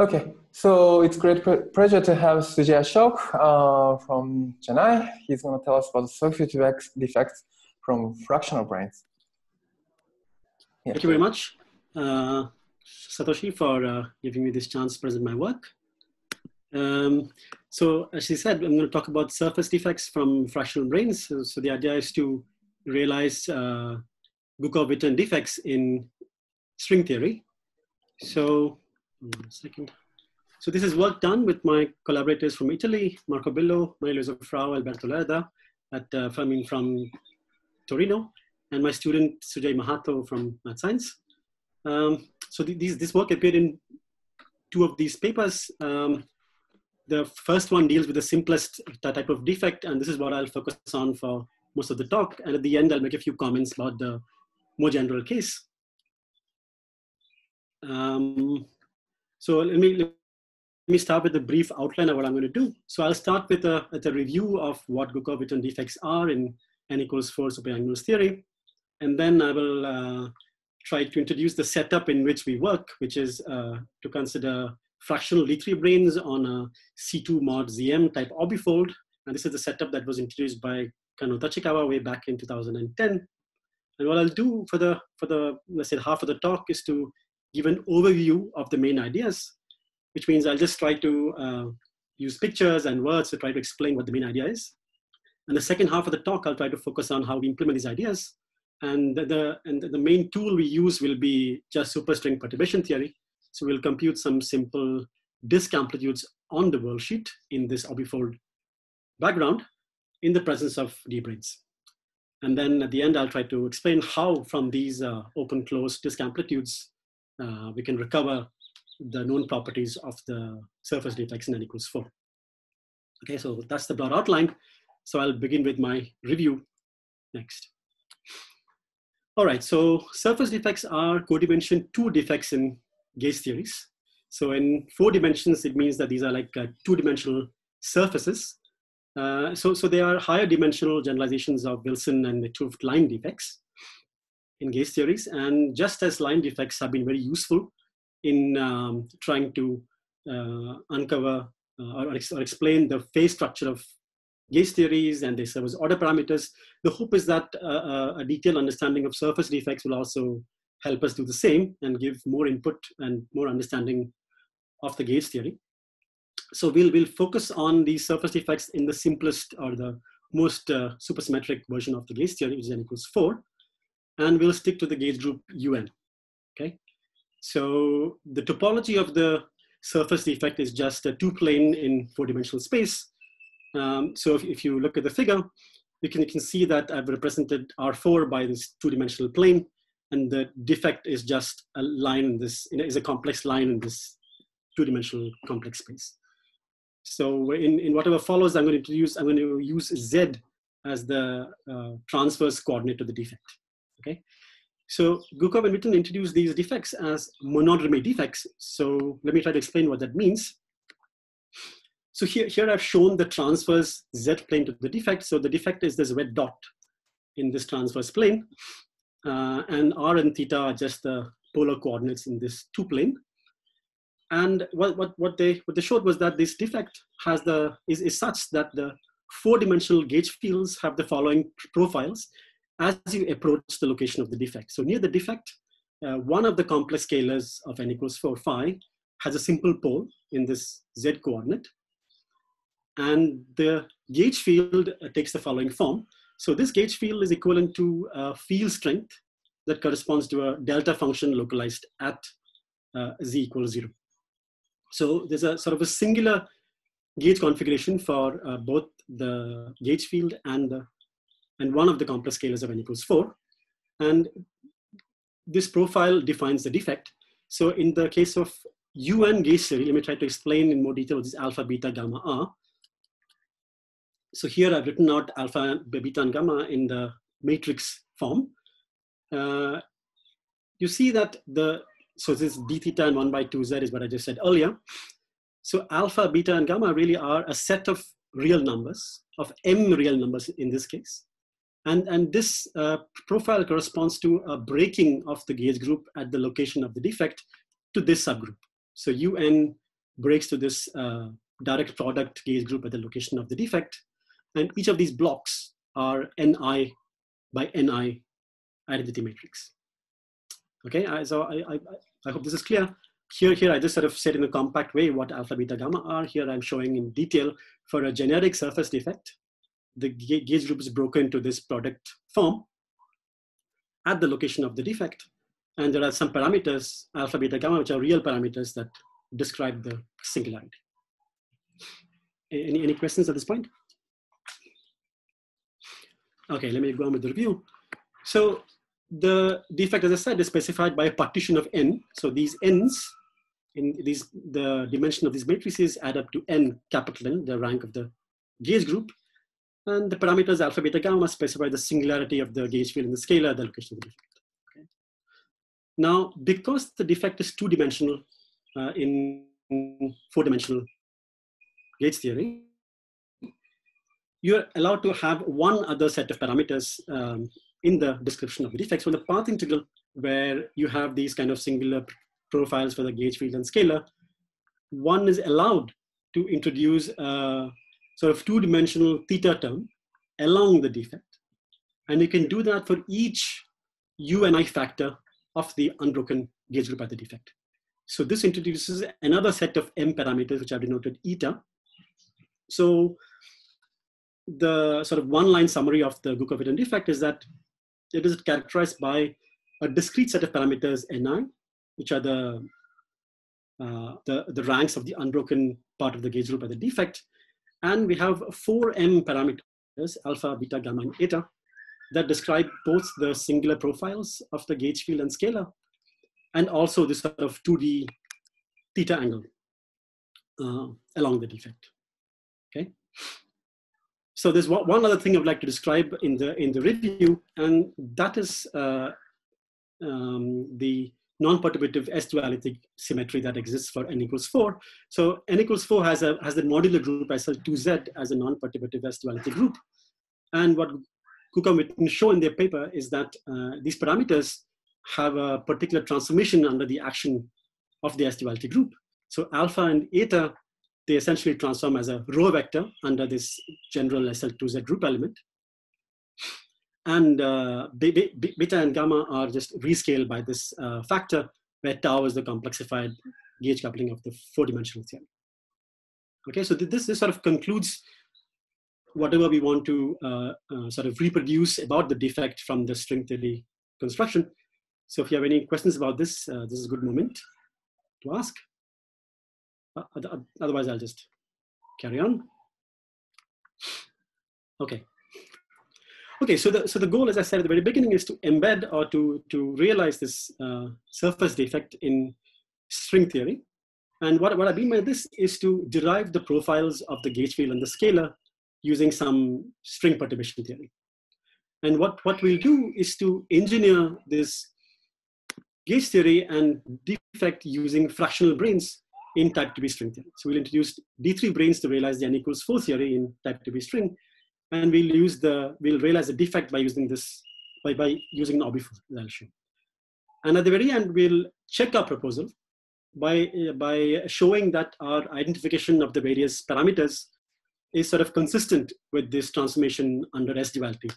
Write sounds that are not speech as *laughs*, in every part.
Okay, so it's great pleasure to have Sujay Ashok uh, from Chennai. He's going to tell us about surface defects from fractional branes. Yeah. Thank you very much, uh, Satoshi, for uh, giving me this chance to present my work. Um, so as he said, I'm going to talk about surface defects from fractional branes. So, so the idea is to realize uh, Gukov-Witten defects in string theory. So one second. So this is work done with my collaborators from Italy, Marco Billo, Maria Frau, Alberto Lerda, at uh, from, from Torino, and my student Sujay Mahato from Math Science. Um, so these, this work appeared in two of these papers. Um, the first one deals with the simplest type of defect, and this is what I'll focus on for most of the talk. And at the end, I'll make a few comments about the more general case. Um, so let me, let me start with a brief outline of what I'm going to do. So I'll start with a, with a review of what Gukov-Witten defects are in n equals 4 super Yang-Mills theory. And then I will uh, try to introduce the setup in which we work, which is uh, to consider fractional D3 branes on a C2 mod ZM type orbifold. And this is the setup that was introduced by Kanno Tachikawa way back in 2010. And what I'll do for the, for the, let's say half of the talk is to give an overview of the main ideas, which means I'll just try to uh, use pictures and words to try to explain what the main idea is. And the second half of the talk, I'll try to focus on how we implement these ideas. And the, and the main tool we use will be just superstring perturbation theory. So we'll compute some simple disk amplitudes on the worldsheet in this orbifold background in the presence of d-branes. And then at the end, I'll try to explain how from these uh, open close disk amplitudes, we can recover the known properties of the surface defects in n equals four. Okay, so that's the broad outline. So I'll begin with my review next. All right, so surface defects are codimension two defects in gauge theories. So in four dimensions, it means that these are like uh, two-dimensional surfaces. Uh, so, so they are higher dimensional generalizations of Wilson and 't Hooft line defects in gauge theories. And just as line defects have been very useful in um, trying to uh, uncover uh, or, or, explain the phase structure of gauge theories and they serve as order parameters, the hope is that uh, uh, a detailed understanding of surface defects will also help us do the same and give more input and more understanding of the gauge theory. So we'll, we'll focus on these surface defects in the simplest or the most uh, supersymmetric version of the gauge theory, which is n equals four and we'll stick to the gauge group UN. Okay, so the topology of the surface defect is just a two plane in four dimensional space. Um, so if, if, you look at the figure, you can, you can see that I've represented R4 by this two dimensional plane and the defect is just a line in this, is a complex line in this two dimensional complex space. So in, in whatever follows, I'm going to introduce, I'm going to use Z as the uh, transverse coordinate to the defect. Okay, so Gukov and Witten introduced these defects as monodromy defects. So let me try to explain what that means. So here, here I've shown the transverse z plane to the defect. So the defect is this red dot in this transverse plane. Uh, and r and theta are just the polar coordinates in this two plane. And what, what, what, they, what they showed was that this defect has the, is, is such that the four dimensional gauge fields have the following profiles as you approach the location of the defect. So near the defect, uh, one of the complex scalars of n equals 4, phi, has a simple pole in this z coordinate. And the gauge field uh, takes the following form. So this gauge field is equivalent to a field strength that corresponds to a delta function localized at uh, z equals zero. So there's a sort of a singular gauge configuration for uh, both the gauge field and the and one of the complex scalars of n equals 4. And this profile defines the defect. So in the case of UN gauge theory, let me try to explain in more detail what is alpha, beta, gamma are. So here I've written out alpha, beta, and gamma in the matrix form. Uh, you see that the, so this d theta and 1 by 2z is what I just said earlier. So alpha, beta, and gamma really are a set of real numbers, of m real numbers in this case. And, and this uh, profile corresponds to a breaking of the gauge group at the location of the defect to this subgroup. So UN breaks to this uh, direct product gauge group at the location of the defect. And each of these blocks are Ni by Ni identity matrix. Okay, I, so I, I, I hope this is clear. Here, here I just sort of said in a compact way what alpha, beta, gamma are. Here I'm showing in detail for a generic surface defect. The gauge group is broken to this product form at the location of the defect. And there are some parameters, alpha, beta, gamma, which are real parameters that describe the singularity. Any, any questions at this point? Okay, let me go on with the review. So the defect, as I said, is specified by a partition of n. So these n's, in these, the dimension of these matrices add up to n capital N, the rank of the gauge group. And the parameters alpha, beta, gamma specify the singularity of the gauge field in the scalar the location of the defect. Okay. Now, because the defect is two-dimensional uh, in four-dimensional gauge theory, you're allowed to have one other set of parameters um, in the description of the defect. So the path integral, where you have these kind of singular profiles for the gauge field and scalar, one is allowed to introduce a sort of two-dimensional theta term along the defect. And you can do that for each u and i factor of the unbroken gauge group at the defect. So this introduces another set of m parameters, which I've denoted eta. So the sort of one-line summary of the Gukov-Witten defect is that it is characterized by a discrete set of parameters ni, which are the, uh, the, the ranks of the unbroken part of the gauge group at the defect. And we have four m parameters, alpha, beta, gamma, and eta, that describe both the singular profiles of the gauge field and scalar, and also this sort of 2D theta angle uh, along the defect. Okay. So there's one other thing I'd like to describe in the in the review, and that is uh, um, the non-perturbative S-duality symmetry that exists for n equals 4. So n equals 4 has a has the modular group SL2Z as a non-perturbative S-duality group. And what Kuka show in their paper is that uh, these parameters have a particular transformation under the action of the S-duality group. So alpha and eta they essentially transform as a row vector under this general SL2Z group element. And uh, beta and gamma are just rescaled by this uh, factor where tau is the complexified gauge coupling of the four-dimensional theory. Okay, so this, this sort of concludes whatever we want to uh, uh, sort of reproduce about the defect from the string theory construction. So if you have any questions about this, uh, this is a good moment to ask. Uh, otherwise, I'll just carry on. Okay. Okay, so the, so the goal, as I said at the very beginning, is to embed or to, to realize this uh, surface defect in string theory. And what, what I mean by this is to derive the profiles of the gauge field and the scalar using some string perturbation theory. And what, what we'll do is to engineer this gauge theory and defect using fractional branes in type 2B string theory. So we'll introduce D3 branes to realize the n equals 4 theory in type 2B string. And we'll use the, we'll realize the defect by using this, by, by using an show. And at the very end, we'll check our proposal by, uh, by showing that our identification of the various parameters is sort of consistent with this transformation under S duality,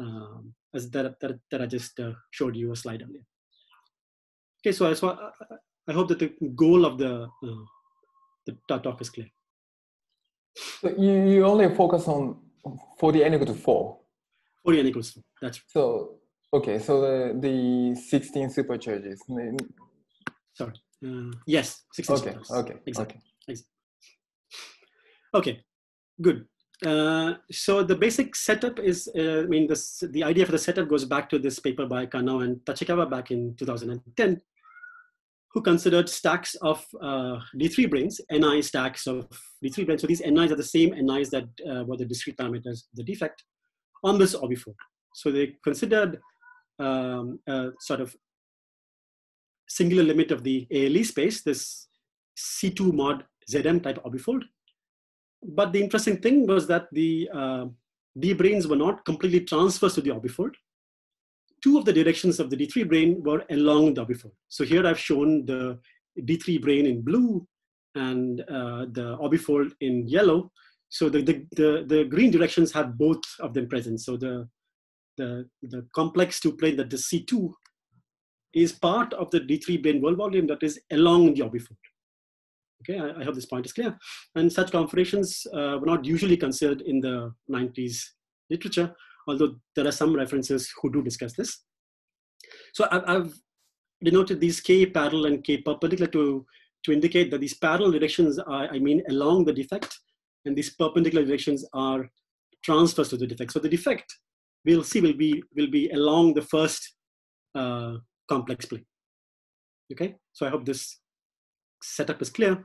um, as that, that, that I just uh, showed you a slide earlier. Okay, so, uh, I hope that the goal of the, uh, the talk is clear. So you, you only focus on for the n equal to 4? For the n equals 4, that's right. So, okay, so the, the 16 supercharges. Sorry. Uh, yes, 16 okay, Okay, exactly. okay. Okay, good. Uh, so the basic setup is, uh, I mean, this, the idea for the setup goes back to this paper by Kanno and Tachikawa back in 2010, who considered stacks of uh, D3 branes, NI stacks of D3 branes. So these NIs are the same NIs that uh, were the discrete parameters, the defect, on this orbifold. So they considered um, a sort of singular limit of the ALE space, this C2 mod ZM type orbifold. But the interesting thing was that the uh, D branes were not completely transversed to the orbifold two of the directions of the D3 brane were along the orbifold. So here I've shown the D3 brane in blue and uh, the orbifold in yellow. So the, the, the, the, green directions have both of them present. So the, the, the complex two plane that the C2 is part of the D3 brane world volume that is along the orbifold. Okay, I, I hope this point is clear. And such configurations uh, were not usually considered in the 90s literature, although there are some references who do discuss this. So I've, I've denoted these k parallel and k perpendicular to, to indicate that these parallel directions are, I mean, along the defect, and these perpendicular directions are transfers to the defect. So the defect we'll see will be will be along the first uh, complex plane. Okay, so I hope this setup is clear.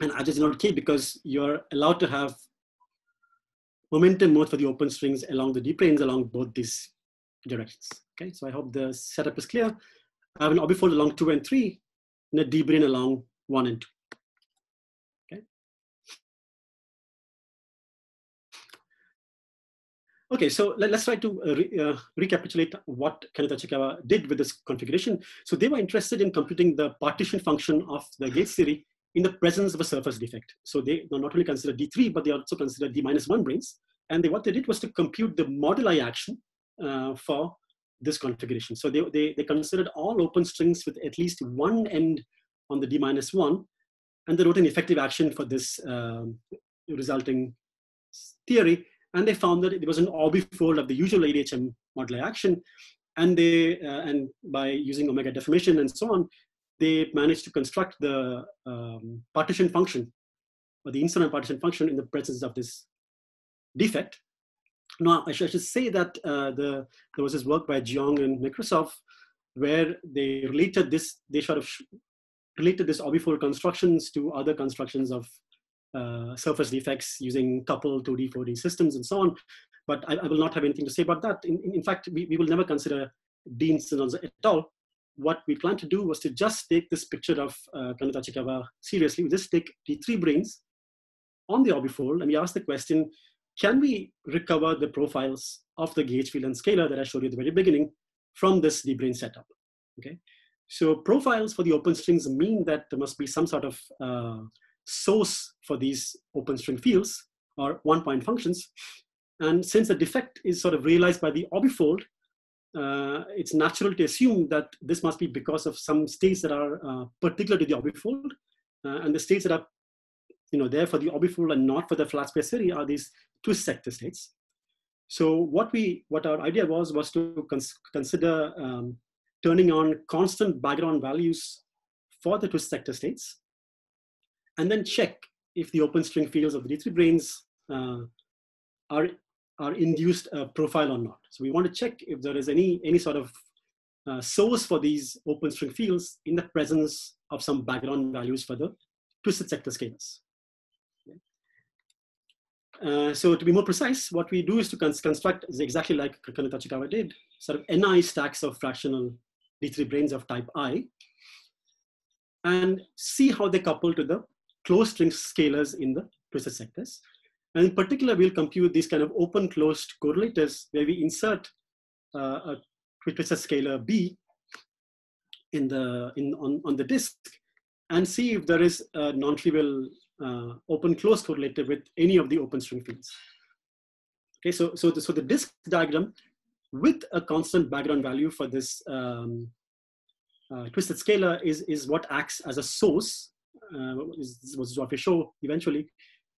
And I just denote k because you're allowed to have momentum mode for the open strings along the d planes along both these directions. Okay, so I hope the setup is clear. I have an orbifold along two and three, and a d brane along one and two. Okay. Okay, so let, us try to uh, re, uh, recapitulate what Kanno Tachikawa did with this configuration. So they were interested in computing the partition function of the gauge theory in the presence of a surface defect. So they not only consider D3, but they also consider D minus one branes. And they, what they did was to compute the moduli action uh, for this configuration. So they, they, they considered all open strings with at least one end on the D minus one, and they wrote an effective action for this um, resulting theory. And they found that it was an orbifold of the usual ADHM moduli action. And they, uh, and by using omega deformation and so on, they managed to construct the um, partition function or the instanton partition function in the presence of this defect. Now, I should, I should say that uh, the, there was this work by Jeong and Microsoft where they related this, they sort of related this orbifold constructions to other constructions of uh, surface defects using coupled 2D, 4D systems and so on. But I, I, will not have anything to say about that. In, in fact, we, we will never consider D instantons at all. What we plan to do was to just take this picture of uh, Kanno Tachikawa seriously. We just take the three branes on the orbifold and we ask the question, can we recover the profiles of the gauge field and scalar that I showed you at the very beginning from this D-brane setup? Okay, so profiles for the open strings mean that there must be some sort of uh, source for these open string fields or one-point functions. And since the defect is sort of realized by the orbifold, uh, it's natural to assume that this must be because of some states that are uh, particular to the orbifold, uh, and the states that are you know, there for the orbifold and not for the flat space theory are these twist sector states. So what we, what our idea was, was to cons consider um, turning on constant background values for the twist sector states, and then check if the open string fields of the D3 branes uh, are, are induced a profile or not. So we want to check if there is any, any sort of uh, source for these open string fields in the presence of some background values for the twisted sector scalars. Uh, so to be more precise, what we do is to construct is exactly like Kanno Tachikawa did, sort of NI stacks of fractional D3 branes of type I, and see how they couple to the closed string scalars in the twisted sectors. And in particular, we'll compute these kind of open closed correlators where we insert uh, a twisted scalar B in the, in, on, on the disk and see if there is a non-trivial uh, open close correlated with any of the open string fields. Okay, so, so, the, so the disk diagram with a constant background value for this um, uh, twisted scalar is, is what acts as a source, uh, is, what we show eventually,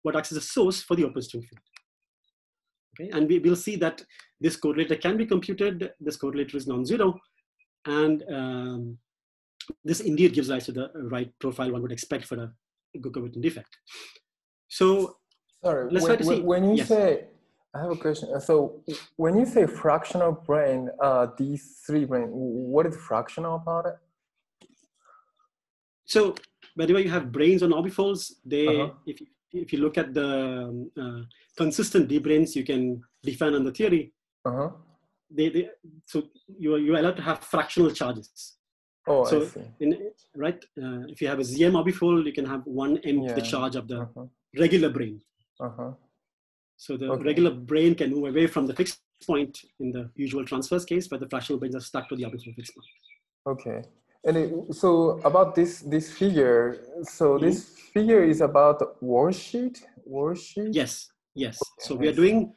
what acts as a source for the open string field. Okay, and we will see that this correlator can be computed, this correlator is non-zero, and um, this indeed gives rise to the right profile one would expect for a Gukov-Witten defect. So sorry, let's when, try to see. When you yes. say, I have a question. Uh, so when you say fractional brane, uh, D3 brane, what is fractional about it? So whenever you have branes on orbifolds, they, uh-huh. if, you, if you look at the um, uh, consistent D branes you can define on the theory, uh-huh. they, they, so you you're allowed to have fractional charges. Oh, so in, right, uh, if you have a ZM orbifold, you can have one m yeah. the charge of the uh-huh. regular brane. Uh-huh. So the okay. regular brane can move away from the fixed point in the usual transverse case, but the fractional branes are stuck to the orbifold fixed point. Okay. And it, so about this this figure, so mm-hmm. this figure is about worldsheet. Worldsheet. Yes. Yes. Okay, so we are doing.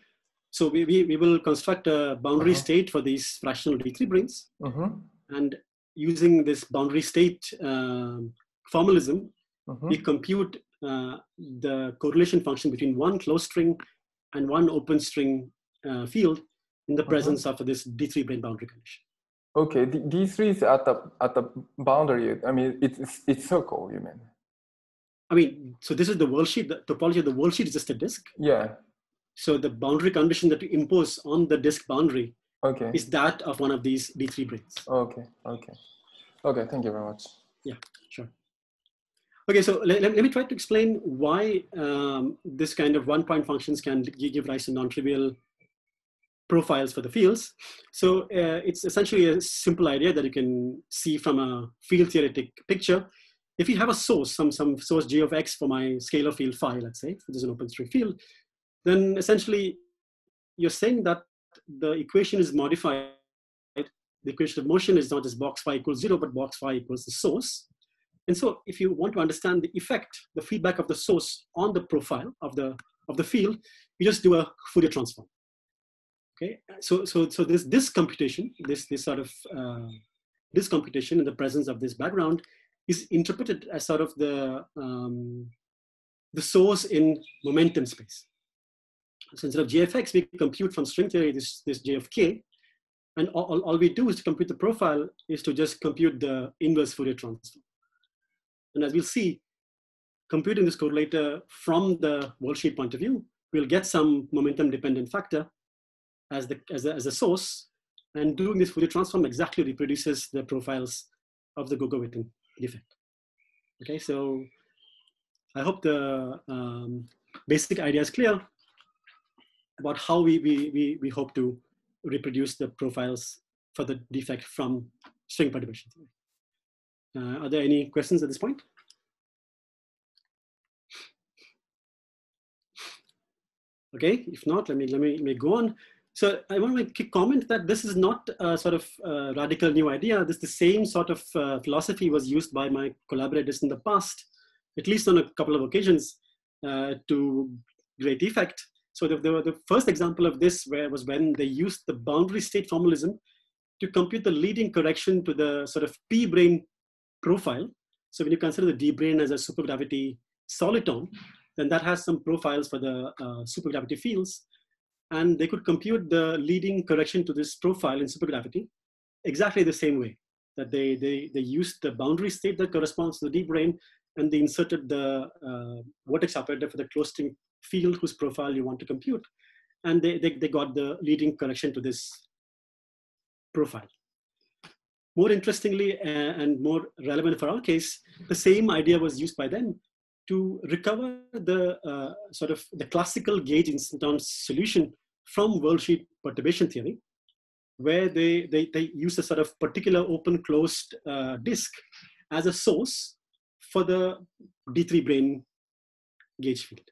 So we, we, we will construct a boundary uh-huh. state for these fractional D3 branes, uh-huh. and using this boundary state um, formalism, uh-huh. we compute uh, the correlation function between one closed string and one open string uh, field in the presence of this D3 brane boundary condition. Okay, D three is at the at the boundary. I mean, it's it's circle. You mean? I mean, so this is the worldsheet. The topology of the worldsheet is just a disk. Yeah. So the boundary condition that we impose on the disk boundary okay. is that of one of these D3 branes. Okay. Okay. Okay. Thank you very much. Yeah. Sure. Okay, so let, let, me try to explain why um, this kind of one-point functions can give rise to non-trivial profiles for the fields. So uh, it's essentially a simple idea that you can see from a field theoretic picture. If you have a source, some, some source g of x for my scalar field phi, let's say, which is an open string field, then essentially you're saying that the equation is modified. The equation of motion is not just box phi equals zero, but box phi equals the source. And so if you want to understand the effect, the feedback of the source on the profile of the, of the field, you just do a Fourier transform. Okay, so so so this this computation, this this sort of uh, this computation in the presence of this background is interpreted as sort of the um, the source in momentum space. So instead of JFX, we compute from string theory this this J of k, and all, all we do is to compute the profile is to just compute the inverse Fourier transform. And as we'll see, computing this correlator from the worldsheet point of view, we'll get some momentum dependent factor as, the, as, a, as a source. And doing this Fourier transform exactly reproduces the profiles of the Gukov-Witten defect. Okay, so I hope the um, basic idea is clear about how we, we, we, we hope to reproduce the profiles for the defect from string perturbation theory. Uh, are there any questions at this point? Okay, if not, let me, let me, let me go on. So I want to make a comment that this is not a sort of uh, radical new idea. This the same sort of uh, philosophy was used by my collaborators in the past, at least on a couple of occasions, uh, to great effect. So the, the, the, first example of this where was when they used the boundary state formalism to compute the leading correction to the sort of p brane profile. So when you consider the d brane as a supergravity soliton, then that has some profiles for the uh, supergravity fields and they could compute the leading correction to this profile in supergravity exactly the same way that they, they, they used the boundary state that corresponds to the d brane and they inserted the uh, vertex operator for the closed field whose profile you want to compute. And they, they, they got the leading correction to this profile. More interestingly uh, and more relevant for our case, the same idea was used by them to recover the uh, sort of the classical gauge instanton solution from worldsheet perturbation theory, where they, they, they use a sort of particular open closed uh, disk as a source for the D3 brane gauge field.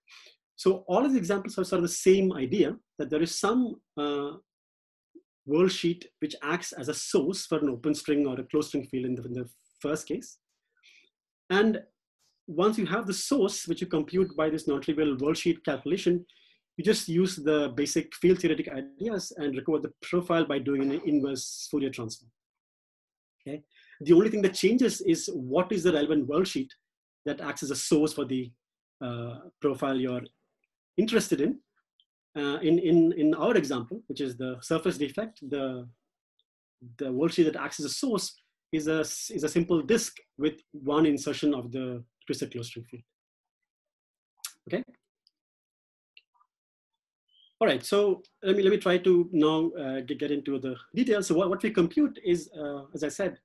So all of the examples are sort of the same idea that there is some uh, worldsheet which acts as a source for an open string or a closed string field in the, in the first case. And once you have the source, which you compute by this non-trivial worldsheet calculation, you just use the basic field theoretic ideas and recover the profile by doing an inverse Fourier transform. Okay. The only thing that changes is what is the relevant worldsheet that acts as a source for the uh, profile you're interested in. Uh, in, in, in our example, which is the surface defect, the, the worldsheet that acts as a source is a, is a simple disk with one insertion of the twisted closed string field. Okay. All right, so let me, let me try to now uh, get, get into the details. So what, what we compute is, uh, as I said,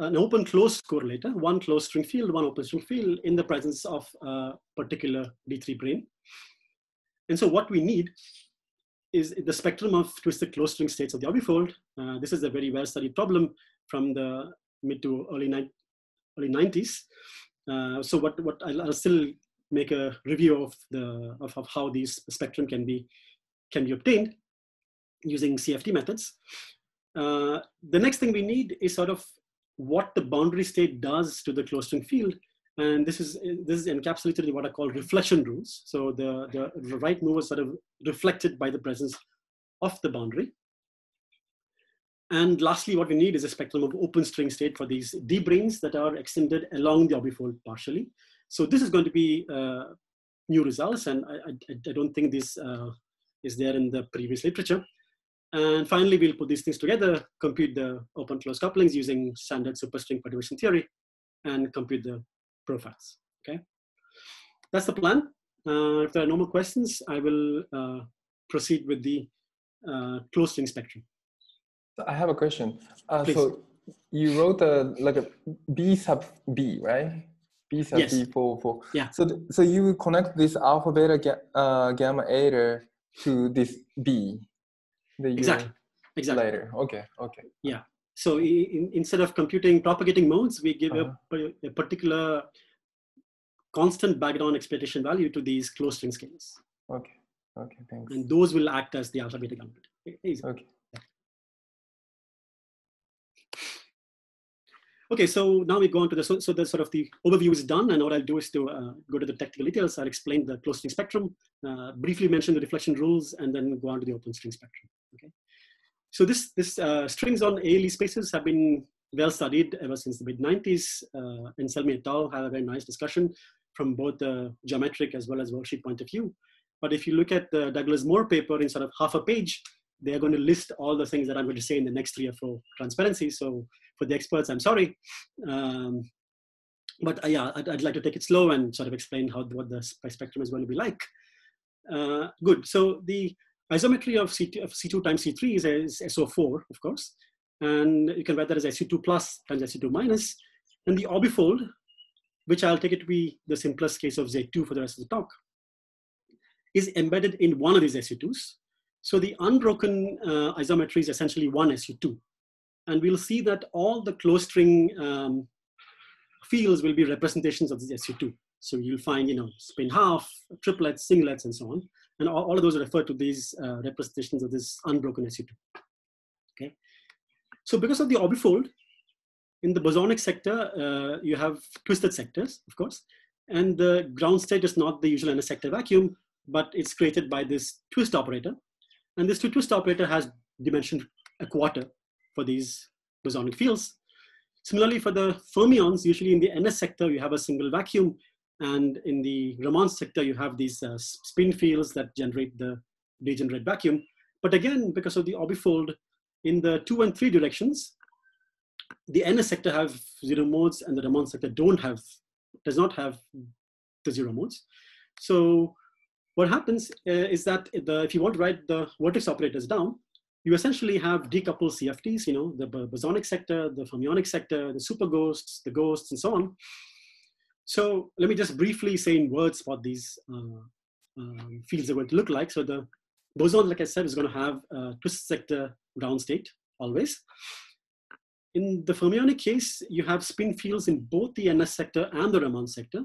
an open closed correlator, one closed string field, one open string field in the presence of a particular D3 brane. And so what we need is the spectrum of twisted closed string states of the orbifold. Uh, this is a very well studied problem from the mid to early, early 90s. Uh, so what, what I'll, I'll, still make a review of, the, of, of how these spectrum can be, can be obtained using CFT methods. Uh, the next thing we need is sort of what the boundary state does to the closed string field. And this is, this is encapsulated in what I call reflection rules. So the, the right move is sort of reflected by the presence of the boundary. And lastly, what we need is a spectrum of open string state for these D branes that are extended along the orbifold partially. So this is going to be uh, new results, and I, I, I don't think this uh, is there in the previous literature. And finally, we'll put these things together, compute the open close couplings using standard superstring perturbation theory, and compute the profiles. Okay, that's the plan. Uh, if there are no more questions, I will uh, proceed with the uh, closed string spectrum. I have a question. Uh, so you wrote a like a B sub B, right? B sub yes. B for for. Yeah. So so you connect this alpha beta ga, uh, gamma eta to this B. The exactly. Exactly. Later. Okay. Okay. Yeah. So in, instead of computing propagating modes, we give uh-huh. a, a particular constant background expectation value to these closed string scales. Okay. Okay. Thanks. And those will act as the alpha beta gamma. Okay. Okay, so now we go on to the, so, so the sort of the overview is done and what I'll do is to uh, go to the technical details. I'll explain the closed string spectrum, uh, briefly mention the reflection rules and then go on to the open string spectrum, okay? So this, this uh, strings on ALE spaces have been well studied ever since the mid 90s. Uh, and Selmy et al. have a very nice discussion from both the geometric as well as worldsheet point of view. But if you look at the Douglas Moore paper in sort of half a page, they're going to list all the things that I'm going to say in the next three or four transparency. So for the experts, I'm sorry. Um, but uh, yeah, I'd, I'd, like to take it slow and sort of explain how what the spectrum is going to be like. Uh, good. So the isometry of C2, of C2 times C3 is, is SO4, of course. And you can write that as SU2 plus times SU2 minus. And the orbifold, which I'll take it to be the simplest case of Z2 for the rest of the talk, is embedded in one of these SU2s. So the unbroken uh, isometry is essentially one SU2. And we'll see that all the closed string um, fields will be representations of this SU2. So you'll find, you know, spin half, triplets, singlets, and so on. And all, all of those refer to these uh, representations of this unbroken SU2. Okay. So because of the orbifold, in the bosonic sector, uh, you have twisted sectors, of course. And the ground state is not the usual NS sector vacuum, but it's created by this twist operator. And this two-twist operator has dimension a quarter for these bosonic fields. Similarly, for the fermions, usually in the NS sector, you have a single vacuum. And in the Ramond sector, you have these uh, spin fields that generate the degenerate vacuum. But again, because of the orbifold, in the two and three directions, the NS sector have zero modes and the Ramond sector don't have, does not have the zero modes. So what happens uh, is that the, if you want to write the vertex operators down, you essentially have decoupled CFTs, you know, the bosonic sector, the fermionic sector, the super ghosts, the ghosts, and so on. So let me just briefly say in words what these uh, um, fields are going to look like. So the boson, like I said, is going to have a twist sector ground state always. In the fermionic case, you have spin fields in both the NS sector and the Ramond sector.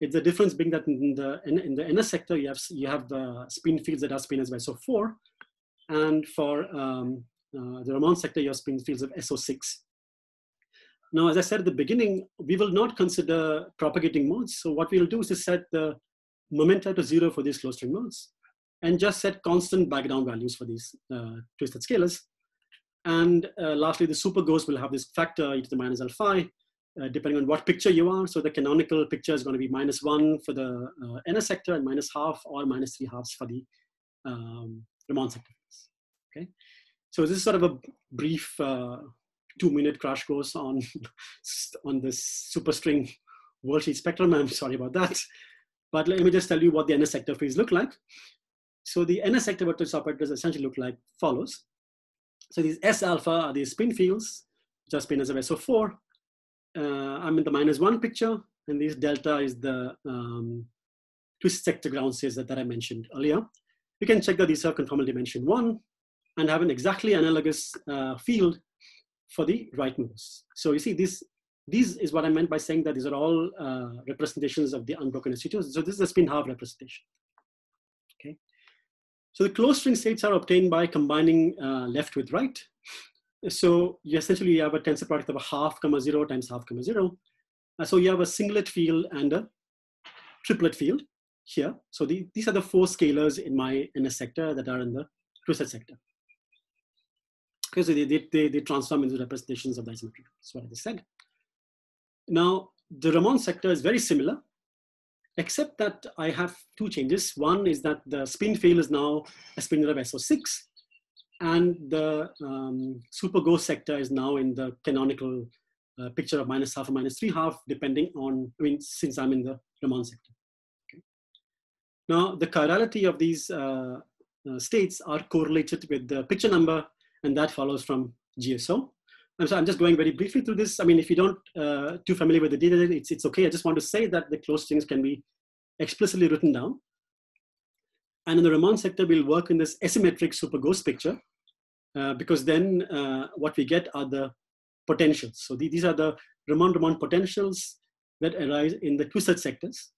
It's the difference being that in the in, in the NS sector you have you have the spin fields that are spin as by SO4, and for um, uh, the Ramond sector you have spin fields of SO6. Now, as I said at the beginning, we will not consider propagating modes. So what we'll do is to set the momenta to zero for these closed string modes, and just set constant background values for these uh, twisted scalars. And uh, lastly, the super ghost will have this factor e to the minus alpha, uh, depending on what picture you are. So the canonical picture is going to be minus one for the uh, NS sector and minus half or minus three halves for the um, Ramond sector. Okay, so this is sort of a brief uh, two-minute crash course on *laughs* on this superstring worldsheet spectrum. I'm sorry about that, but let me just tell you what the NS sector fields look like. So the NS sector vertex operators essentially look like follows. So these S alpha are these spin fields, just spin as a SO4 uh, I'm in the minus one picture, and this delta is the um, twist sector ground states that, that I mentioned earlier. You can check that these are conformal dimension one and have an exactly analogous uh, field for the right moves. So you see this, is what I meant by saying that these are all uh, representations of the unbroken institutes. So this is a spin half representation. Okay. So the closed string states are obtained by combining uh, left with right. So you essentially have a tensor product of a half comma zero times half comma zero. Uh, so you have a singlet field and a triplet field here. So the, these are the four scalars in my NS sector that are in the twisted sector. Okay, so they, they, they, transform into representations of the isometry. That's what I just said. Now, the Ramond sector is very similar, except that I have two changes. One is that the spin field is now a spin of SO6, and the um, super ghost sector is now in the canonical uh, picture of minus half or minus three half, depending on, I mean, since I'm in the Ramond sector. Okay. Now, the chirality of these uh, uh, states are correlated with the picture number, and that follows from GSO. And so I'm just going very briefly through this. I mean, if you don't uh, too familiar with the data, it's, it's okay. I just want to say that the closed strings can be explicitly written down. And in the Ramond sector, we'll work in this asymmetric super ghost picture uh, because then uh, what we get are the potentials. So the, these are the Ramond-Ramond potentials that arise in the twisted sectors.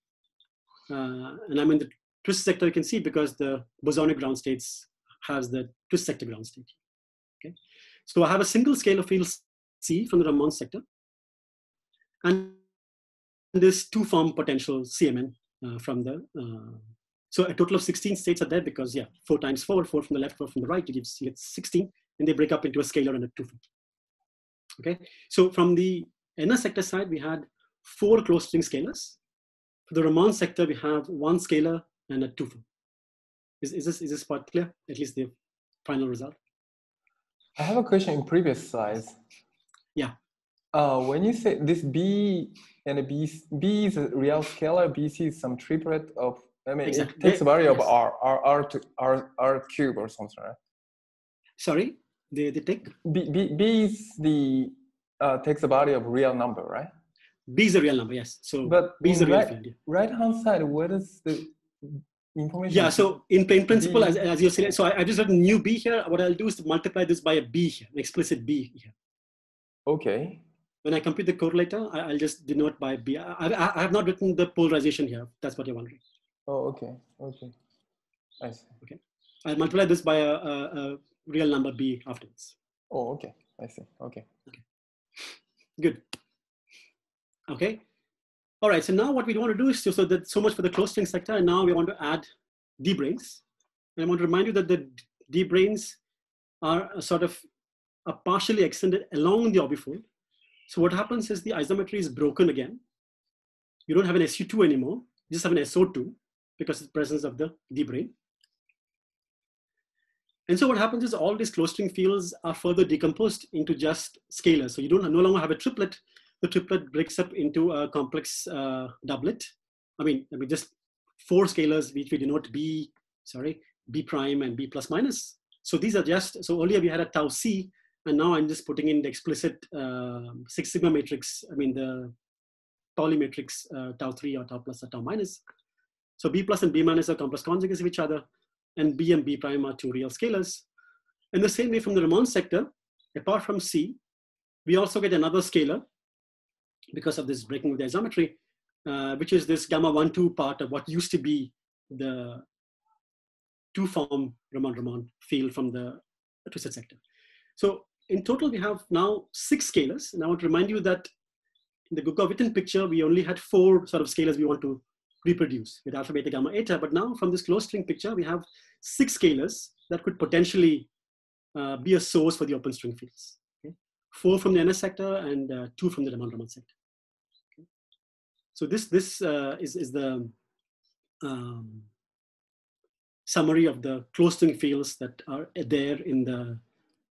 Uh, and I'm in the twist sector, you can see because the bosonic ground states has the twist sector ground state. Okay, so I have a single scalar field C from the Ramond sector, and this two-form potential CMN uh, from the. So a total of 16 states are there because yeah, four times four, four from the left, four from the right, you get, you get 16, and they break up into a scalar and a two-form. Okay, so from the inner sector side, we had four closed string scalars. For the Ramond sector, we have one scalar and a two-form. Is, is, this, is this part clear? At least the final result? I have a question in previous slides. Yeah. Uh, when you say this B and B, B is a real scalar, BC is some triplet of, I mean, exactly. it takes a value yes. of R, R, R, to, R, R cube or something, right? Sorry, they, they take? B, B, B is the, uh, takes a value of real number, right? B is a real number, yes. So but B is a real right, field. Yeah. Right hand side, what is the information? Yeah, so in, in principle, as, as you said, so I, I just written new b here. What I'll do is to multiply this by a b here, an explicit b here. Okay. When I compute the correlator, I, will just denote by b. I, I, I have not written the polarization here. That's what you're wondering. Oh, okay. Okay. I see. Okay. I'll multiply this by a, a, a real number b afterwards. Oh, okay. I see. Okay. Okay. Good. Okay. All right, so now what we want to do is to, so that so much for the closed string sector, and now we want to add D-branes. And I want to remind you that the D-branes are sort of a partially extended along the orbifold. So what happens is the isometry is broken again. You don't have an SU2 anymore, you just have an SO2 because of the presence of the D-brane. And so what happens is all these closed string fields are further decomposed into just scalars. So you don't no longer have a triplet, the triplet breaks up into a complex uh, doublet. I mean, I mean, just four scalars which we denote B, sorry, B prime and B plus minus. So these are just, so earlier we had a tau C, and now I'm just putting in the explicit uh, Six Sigma matrix, I mean the Pauli matrix uh, tau 3 or tau plus or tau minus. So B plus and B minus are complex conjugates of each other, and B and B prime are two real scalars. In the same way from the Ramond sector, apart from C, we also get another scalar because of this breaking of the isometry, uh, which is this gamma 1 2 part of what used to be the two form Ramond Ramond field from the twisted sector. So in total, we have now six scalars. And I want to remind you that in the Gukov-Witten picture, we only had four sort of scalars we want to reproduce with alpha, beta, gamma, eta. But now from this closed string picture, we have six scalars that could potentially uh, be a source for the open string fields. Okay? Four from the NS sector and uh, two from the Ramond Ramond sector. So this, this uh, is, is the um, summary of the closed-string fields that are there in the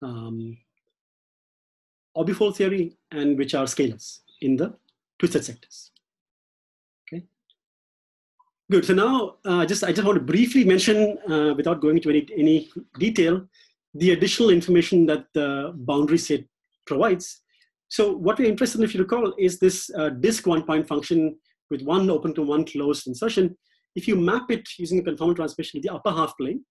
um, orbifold theory and which are scalars in the twisted sectors. Good. So now, uh, just I just want to briefly mention, uh, without going into any any detail, the additional information that the boundary set provides so what we're interested in, if you recall, is this uh, disk one point function with one open to one closed insertion. If you map it using a conformal transmission to the upper half plane,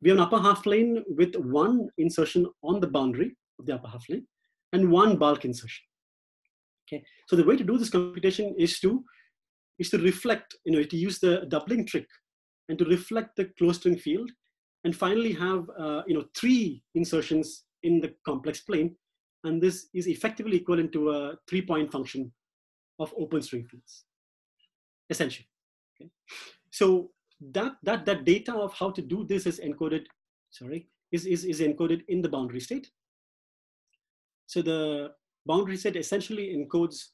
we have an upper half plane with one insertion on the boundary of the upper half plane and one bulk insertion. Okay, so the way to do this computation is to is to reflect, you know, to use the doubling trick and to reflect the closed string field, and finally have uh, you know three insertions in the complex plane. And this is effectively equivalent to a three point function of open string fields, essentially. Okay? So that, that, that data of how to do this is encoded, sorry, is, is, is encoded in the boundary state. So the boundary state essentially encodes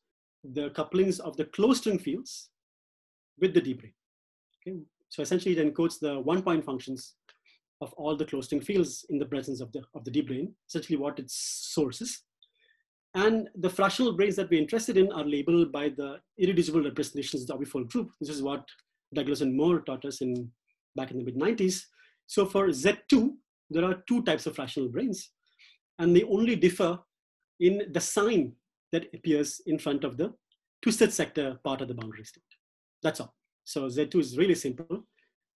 the couplings of the closed string fields with the d-brane. Okay? So essentially it encodes the one point functions of all the closed string fields in the presence of the, of the d-brane, essentially what its source is. And the fractional branes that we're interested in are labeled by the irreducible representations of the orbifold group. This is what Douglas and Moore taught us in back in the mid 90s. So for Z2, there are two types of fractional branes, and they only differ in the sign that appears in front of the twisted sector part of the boundary state. That's all. So Z2 is really simple.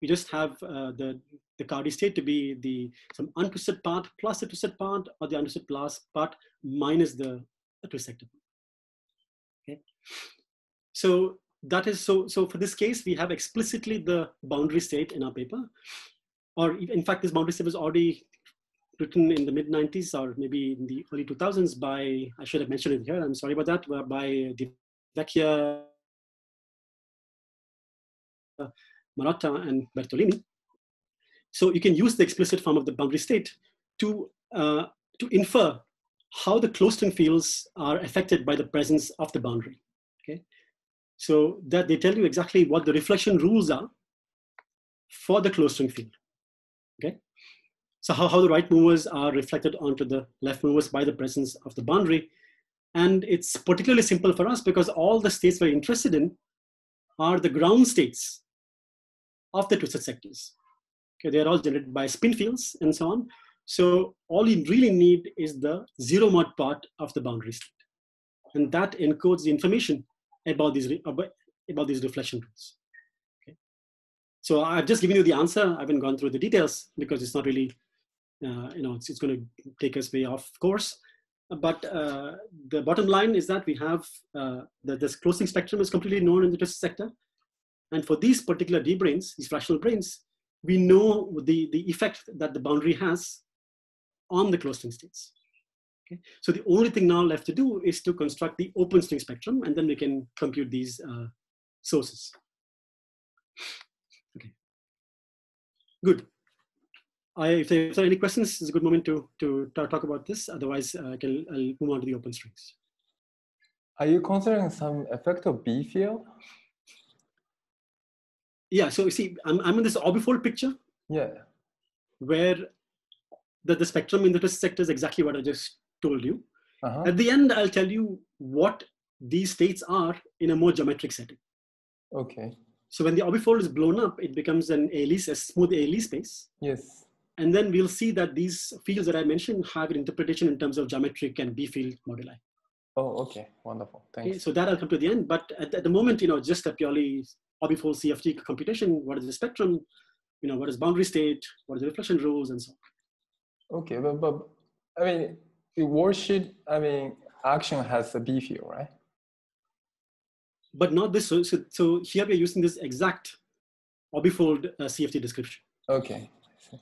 We just have uh, the, the Cardy state to be the some untwisted part plus the twisted part or the untwisted plus part minus the, the twisted sector. Okay. So that is so so for this case we have explicitly the boundary state in our paper or in fact this boundary state was already written in the mid 90s or maybe in the early 2000s by i should have mentioned it here i'm sorry about that by Vecchia Marotta and Bertolini. So you can use the explicit form of the boundary state to, uh, to infer how the closed string fields are affected by the presence of the boundary. Okay, so that they tell you exactly what the reflection rules are for the closed string field. So how, how the right movers are reflected onto the left movers by the presence of the boundary. And it's particularly simple for us because all the states we're interested in are the ground states of the twisted sectors. Okay, they're all generated by spin fields and so on. So all you really need is the zero mode part of the boundary state. And that encodes the information about these, about, these reflection rules. Okay. So I've just given you the answer. I haven't gone through the details because it's not really, you know, it's, it's going to take us way off course. But uh, the bottom line is that we have uh, the, this closing spectrum is completely known in the twisted sector. And for these particular d-branes, these fractional branes, we know the, the effect that the boundary has on the closed string states. Okay? So the only thing now left to do is to construct the open string spectrum, and then we can compute these uh, sources. Okay, good. I, if there are any questions, it's a good moment to, to talk about this. Otherwise, uh, I can, I'll move on to the open strings. Are you considering some effect of B field? yeah so you see i'm, I'm in this orbifold picture yeah where the, the spectrum in the twisted sector is exactly what i just told you uh-huh. at the end i'll tell you what these states are in a more geometric setting okay so when the orbifold is blown up it becomes an ALE, a smooth ALE space yes and then we'll see that these fields that i mentioned have an interpretation in terms of geometric and b field moduli oh okay wonderful thanks okay, so that i'll come to the end but at, at the moment you know just a purely orbifold CFT computation, what is the spectrum, you know, what is boundary state, what is the reflection rules, and so on. Okay, but, but I mean, the worldsheet, I mean, action has a B field, right? But not this. So, so, so here we're using this exact orbifold uh, CFT description. Okay.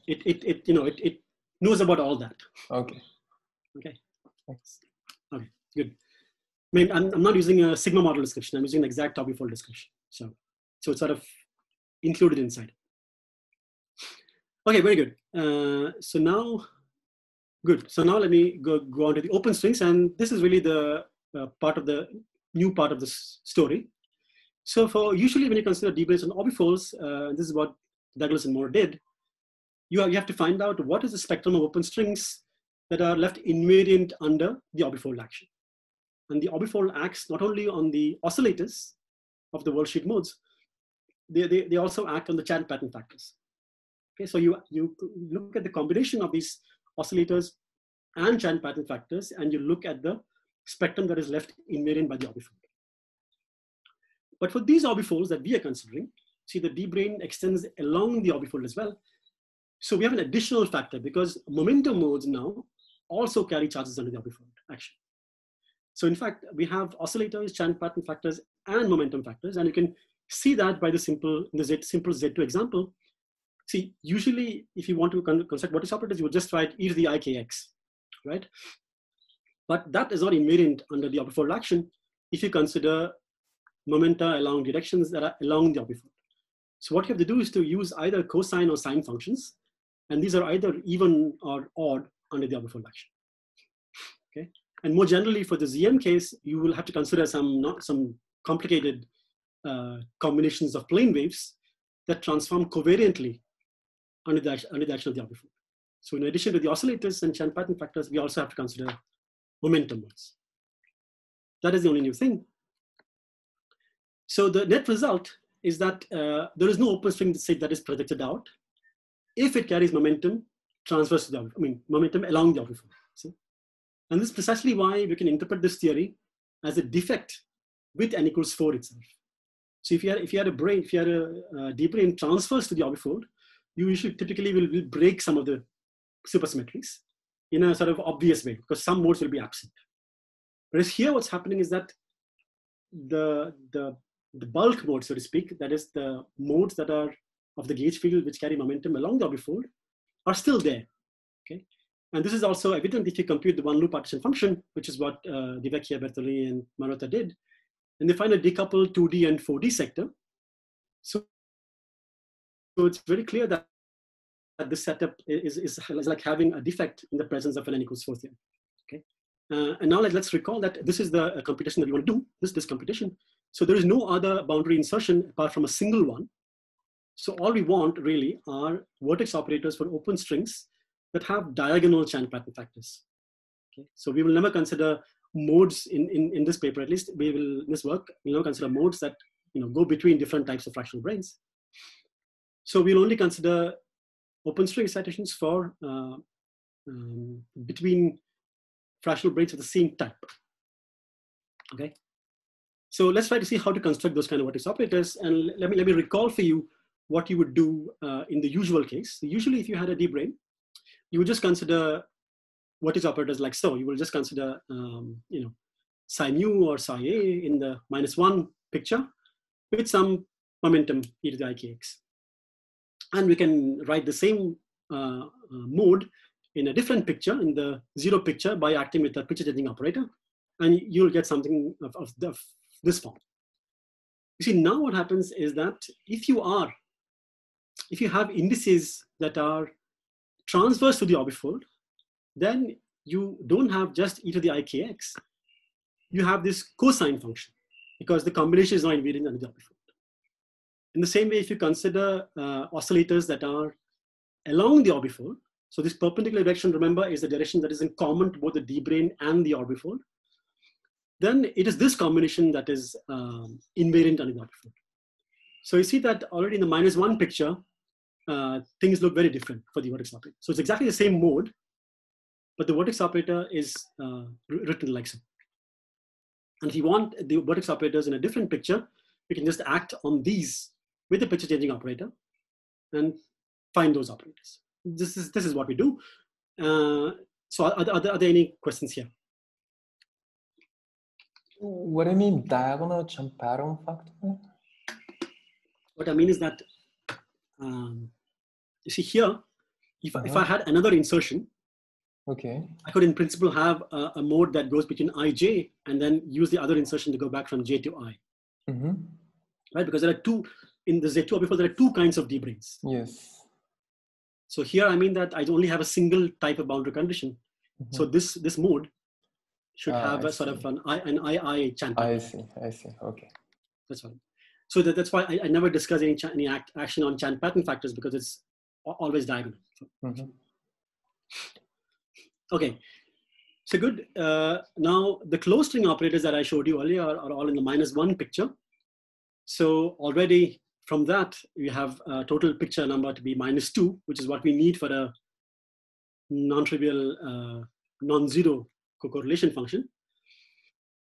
It, it, it, you know, it, it knows about all that. Okay. Okay. Thanks. Okay, good. I mean, I'm, I'm not using a sigma model description. I'm using an exact orbifold description. So so it's sort of included inside. Okay, very good. Uh, so now, good. So now let me go, go on to the open strings. And this is really the uh, part of the new part of this story. So for usually when you consider d-branes and orbifolds, uh, this is what Douglas and Moore did. You have, you have to find out what is the spectrum of open strings that are left invariant under the orbifold action. And the orbifold acts not only on the oscillators of the worldsheet modes, they, they, they also act on the Chan-Paton factors. Okay, so you, you look at the combination of these oscillators and Chan-Paton factors, and you look at the spectrum that is left invariant by the orbifold. But for these orbifolds that we are considering, see the d-brane extends along the orbifold as well. So we have an additional factor because momentum modes now also carry charges under the orbifold action. So in fact, we have oscillators, Chan-Paton factors, and momentum factors, and you can see that by the simple, the Z, simple Z2 example. See, usually if you want to construct vertex operators, you would just write e to the ikx, right? But that is not invariant under the orbifold action if you consider momenta along directions that are along the orbifold. So what you have to do is to use either cosine or sine functions, and these are either even or odd under the orbifold action. Okay, and more generally for the ZM case, you will have to consider some not some complicated uh, combinations of plane waves that transform covariantly under the, under the action of the orbifold. So in addition to the oscillators and Chan-Paton factors, we also have to consider momentum modes. That is the only new thing. So the net result is that uh, there is no open string state that is projected out if it carries momentum transverse to the, I mean, momentum along the orbifold. See? And this is precisely why we can interpret this theory as a defect with n equals 4 itself. So if you had, if you had a brane, if you had a, a d brane transverse to the orbifold, you usually typically will, will break some of the supersymmetries in a sort of obvious way because some modes will be absent. Whereas here what's happening is that the, the, the bulk mode, so to speak, that is the modes that are of the gauge field which carry momentum along the orbifold are still there. Okay, And this is also evident if you compute the one loop partition function, which is what uh, Di Vecchia, Bertolini, and Marotta did. And they find a decoupled 2D and 4D sector. So, so it's very clear that that this setup is, is, is, like having a defect in the presence of an n equals 4 theorem. Okay, uh, and now like, let's recall that this is the uh, computation that we want to do, this, this computation. So there is no other boundary insertion apart from a single one. So all we want really are vertex operators for open strings that have diagonal Chan-Paton factors. Okay, so we will never consider modes in, in, in this paper, at least we will, in this work, we'll never consider modes that you know, go between different types of fractional branes. So we'll only consider open string excitations for uh, um, between fractional branes of the same type. Okay. So let's try to see how to construct those kind of vertex operators. And let me, let me recall for you what you would do uh, in the usual case. Usually if you had a D brane, you would just consider what is operators like so. You will just consider, um, you know, psi mu or psi a in the minus one picture with some momentum e to the ikx. And we can write the same uh, uh, mode in a different picture, in the zero picture, by acting with a picture changing operator. And you'll get something of, of, the, of this form. You see, now what happens is that if you are, if you have indices that are transverse to the orbifold, then you don't have just e to the ikx. You have this cosine function because the combination is not invariant under the orbifold. In the same way, if you consider uh, oscillators that are along the orbifold, so this perpendicular direction, remember, is the direction that is in common to both the D brane and the orbifold, then it is this combination that is um, invariant under the orbifold. So you see that already in the minus one picture, uh, things look very different for the vertex operator. So it's exactly the same mode, but the vertex operator is uh, written like so. And if you want the vertex operators in a different picture, you can just act on these with the picture changing operator and find those operators. This is, this is what we do. Uh, so are, are, there, are there any questions here? What do you mean diagonal jump pattern factor? What I mean is that, um, you see here, if, uh -huh. if I uh-huh. had another insertion, okay, I could in principle have a, a, mode that goes between ij and then use the other insertion to go back from j to i. Mm -hmm. Right, because there are two, in the Z2 before there are two kinds of D branes. Yes. So here I mean that I only have a single type of boundary condition. Mm -hmm. So this this mode should ah, have I a see. sort of an I an II chant. I see. I see. Okay. That's fine. So that, that's why I, I never discuss any any act, action on Chan-Paton factors because it's always diagonal. Mm -hmm. Okay. So good. Uh, now the closed string operators that I showed you earlier are, are all in the minus one picture. So already from that, we have a total picture number to be minus two, which is what we need for a non-trivial uh, non-zero co-correlation function.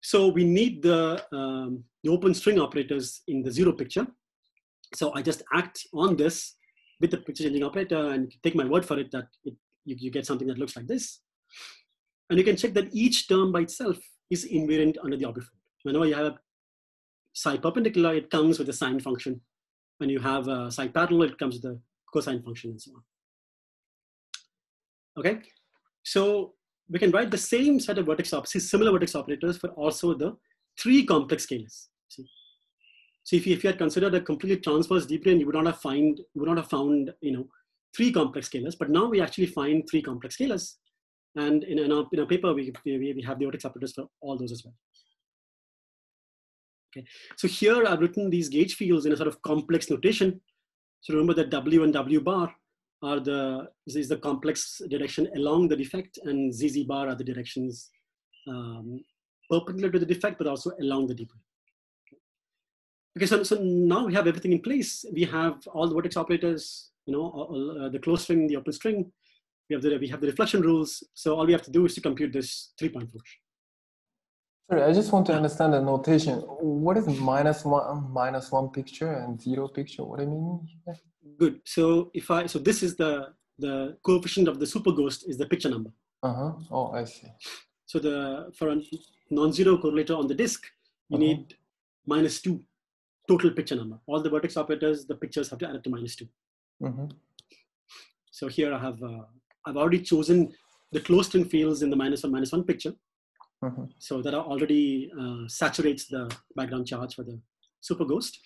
So we need the, um, the open string operators in the zero picture. So I just act on this with the picture changing operator and take my word for it that it, you, you get something that looks like this. And you can check that each term by itself is invariant under the orbifold. Whenever you have a psi perpendicular, it comes with a sine function when you have a psi parallel, it comes with a cosine function and so on. Okay, so we can write the same set of vertex operators, similar vertex operators for also the three complex scalars. See? So if you, if you had considered a completely transverse D-brane, you would not have find you would not have found you know three complex scalars. But now we actually find three complex scalars, and in, in, our, in our paper we, we, we have the vertex operators for all those as well. Okay, so here I've written these gauge fields in a sort of complex notation. So remember that W and W bar are the is the complex direction along the defect, and ZZ bar are the directions um, perpendicular to the defect, but also along the deep. Okay, so, so now we have everything in place. We have all the vertex operators, you know, all, uh, the closed string, the open string. We have the we have the reflection rules. So all we have to do is to compute this three-point function. Sorry, I just want to understand the notation. What is minus one, minus one picture and zero picture? What do you mean? Good. So if I, so this is the, the coefficient of the super ghost is the picture number. Uh-huh. Oh, I see. So the, for a non-zero correlator on the disk, you uh-huh. need minus two total picture number. All the vertex operators, the pictures have to add up to minus 2 uh-huh. So here I have, uh, I've already chosen the closed string fields in the minus one, minus one picture. Mm-hmm. So that already uh, saturates the background charge for the super ghost.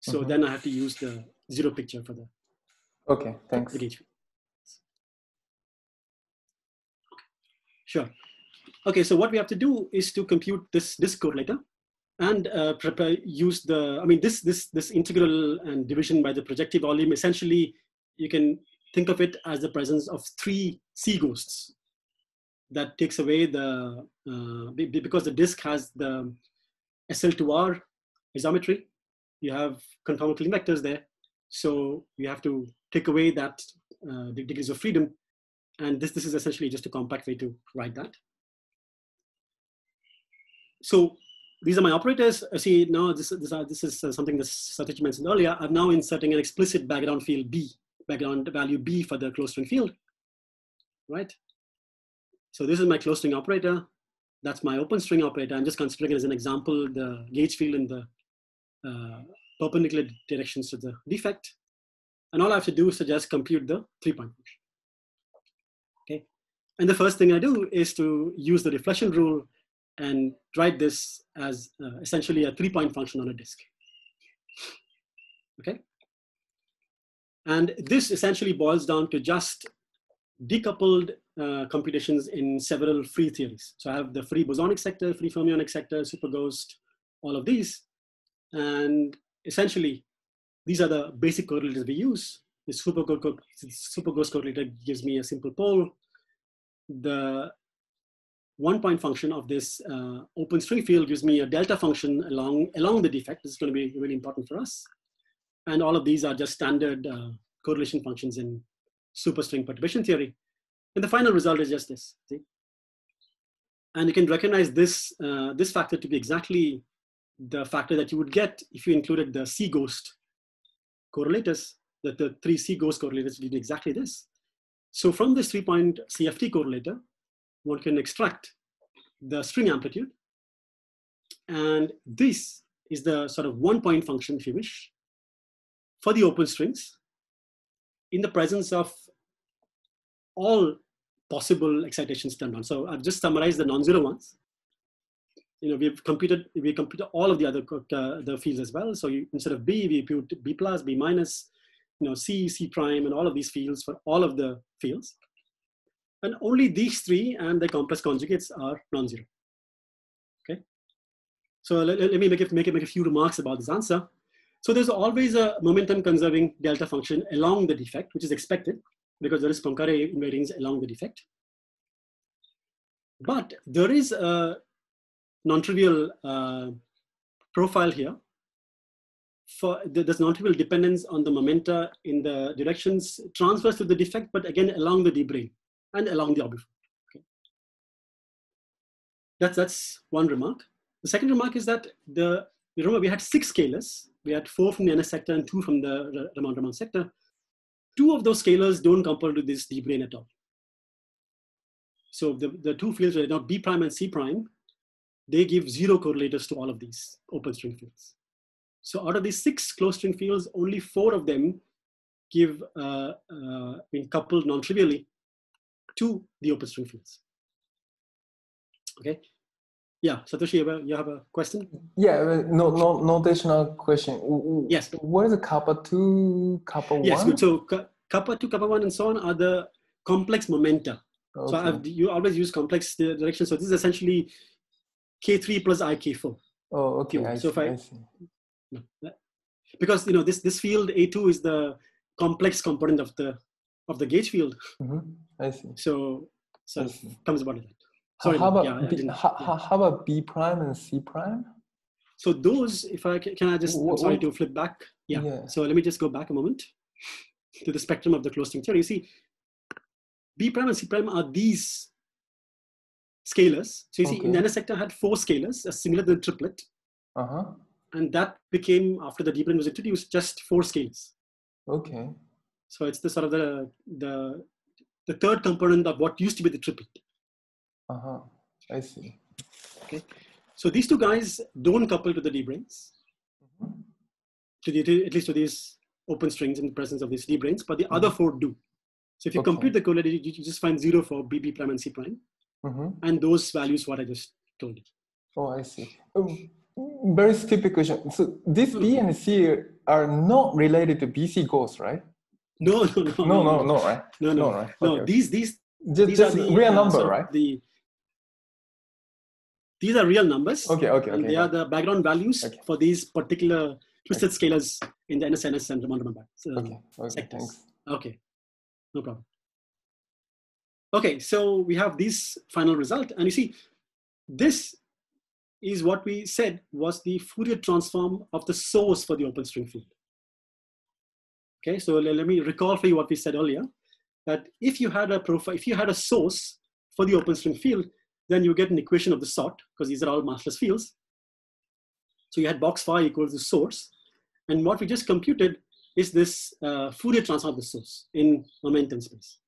So mm-hmm. then I have to use the zero picture for the. Okay, thanks. Sure. Okay, so what we have to do is to compute this this correlator and uh, prepare, use the, I mean, this, this, this integral and division by the projective volume, essentially, you can think of it as the presence of three C ghosts that takes away the, uh, because the disk has the SL2R isometry, you have conformal vectors there. So you have to take away that uh, degrees of freedom. And this, this is essentially just a compact way to write that. So these are my operators. Uh, see, now this, this, this is uh, something that Satish mentioned earlier. I'm now inserting an explicit background field B, background value B for the closed string field, right? So this is my closed string operator. That's my open string operator. I'm just considering as an example, the gauge field in the uh, perpendicular directions to the defect. And all I have to do is to just compute the three-point function. Okay. And the first thing I do is to use the reflection rule and write this as uh, essentially a three-point function on a disk. Okay. And this essentially boils down to just decoupled uh, computations in several free theories. So I have the free bosonic sector, free fermionic sector, superghost, all of these. And essentially, these are the basic correlators we use. The superghost, superghost correlator gives me a simple pole. The one point function of this uh, open string field gives me a delta function along, along the defect. This is going to be really important for us. And all of these are just standard uh, correlation functions in superstring perturbation theory. And the final result is just this. See? And you can recognize this, uh, this factor to be exactly the factor that you would get if you included the C ghost correlators, that the three C ghost correlators did exactly this. So from this three point CFT correlator, one can extract the string amplitude. And this is the sort of one point function, if you wish, for the open strings in the presence of all possible excitations turned on. So I've just summarized the non-zero ones. You know, we've computed we computed all of the other uh, the fields as well. So you, instead of B, we put B plus, B minus, you know, C, C prime, and all of these fields for all of the fields. And only these three and the complex conjugates are non-zero. Okay. So let, let me make, it, make, it, make a few remarks about this answer. So there's always a momentum conserving delta function along the defect, which is expected because there is Poincare invariance along the defect. But there is a non-trivial uh, profile here for there's non-trivial dependence on the momenta in the directions transverse to the defect, but again along the D-brane and along the orbit. Okay. That's, that's one remark. The second remark is that the, remember we had six scalars. We had four from the NS sector and two from the Ramond-Ramond sector. Two of those scalars don't couple to this D-brane at all. So the, the two fields are not B prime and C prime. They give zero correlators to all of these open string fields. So out of these six closed string fields, only four of them give uh, uh, I mean, coupled non-trivially to the open string fields. Okay. Yeah, Satoshi, you have a, you have a question? Yeah, no, no, no additional question. Yes. What is the kappa two, kappa one? Yes, good. So kappa two, kappa one, and so on are the complex momenta. Okay. So I've, you always use complex direction. So this is essentially k3 plus ik4. Oh, okay. I so see, if I, I no, because you know this this field A2 is the complex component of the of the gauge field. Mm-hmm. I see. So so see. comes about that. How, Sorry, how about yeah, B, how, yeah. how- about B prime and C prime? So those, if I can, can I just, I'm sorry what- to flip back. Yeah. Yeah. So let me just go back a moment to the spectrum of the closed string theory. You see, B prime and C prime are these scalars. So you see, in the Okay. Sector had four scalars, uh, similar to the triplet, Uh huh. and that became after the D-brane was introduced, just four scalars. Okay. So it's the sort of the the the third component of what used to be the triplet. Uh huh. I see. Okay. So these two guys don't couple to the D-branes, Mhm. to the, at least to these open strings in the presence of these D-branes, but the other four do. So if you Okay. compute the colarity, you you just find zero for B, B prime and C prime, Mm-hmm. and those values what I just told you. Oh, I see. Um, very stupid question. So these B and C are not related to BC ghosts, right? No, no, no, No, no, no, right? no, no, No, right? no. Okay, okay. These, these, Just, these just are the real uh, number, sort of right? The these are real numbers. Okay, okay, and okay. they are the background values Okay. for these particular twisted scalars in the NSNS and Ramond Ramond so, Okay, okay, sectors. thanks. Okay, no problem. Okay, so we have this final result, and you see, this is what we said was the Fourier transform of the source for the open string field. Okay, so let me recall for you what we said earlier, that if you had a profile, if you had a source for the open string field, then you get an equation of the sort, because these are all massless fields. So you had box phi equals the source, and what we just computed is this uh, Fourier transform of the source in momentum space.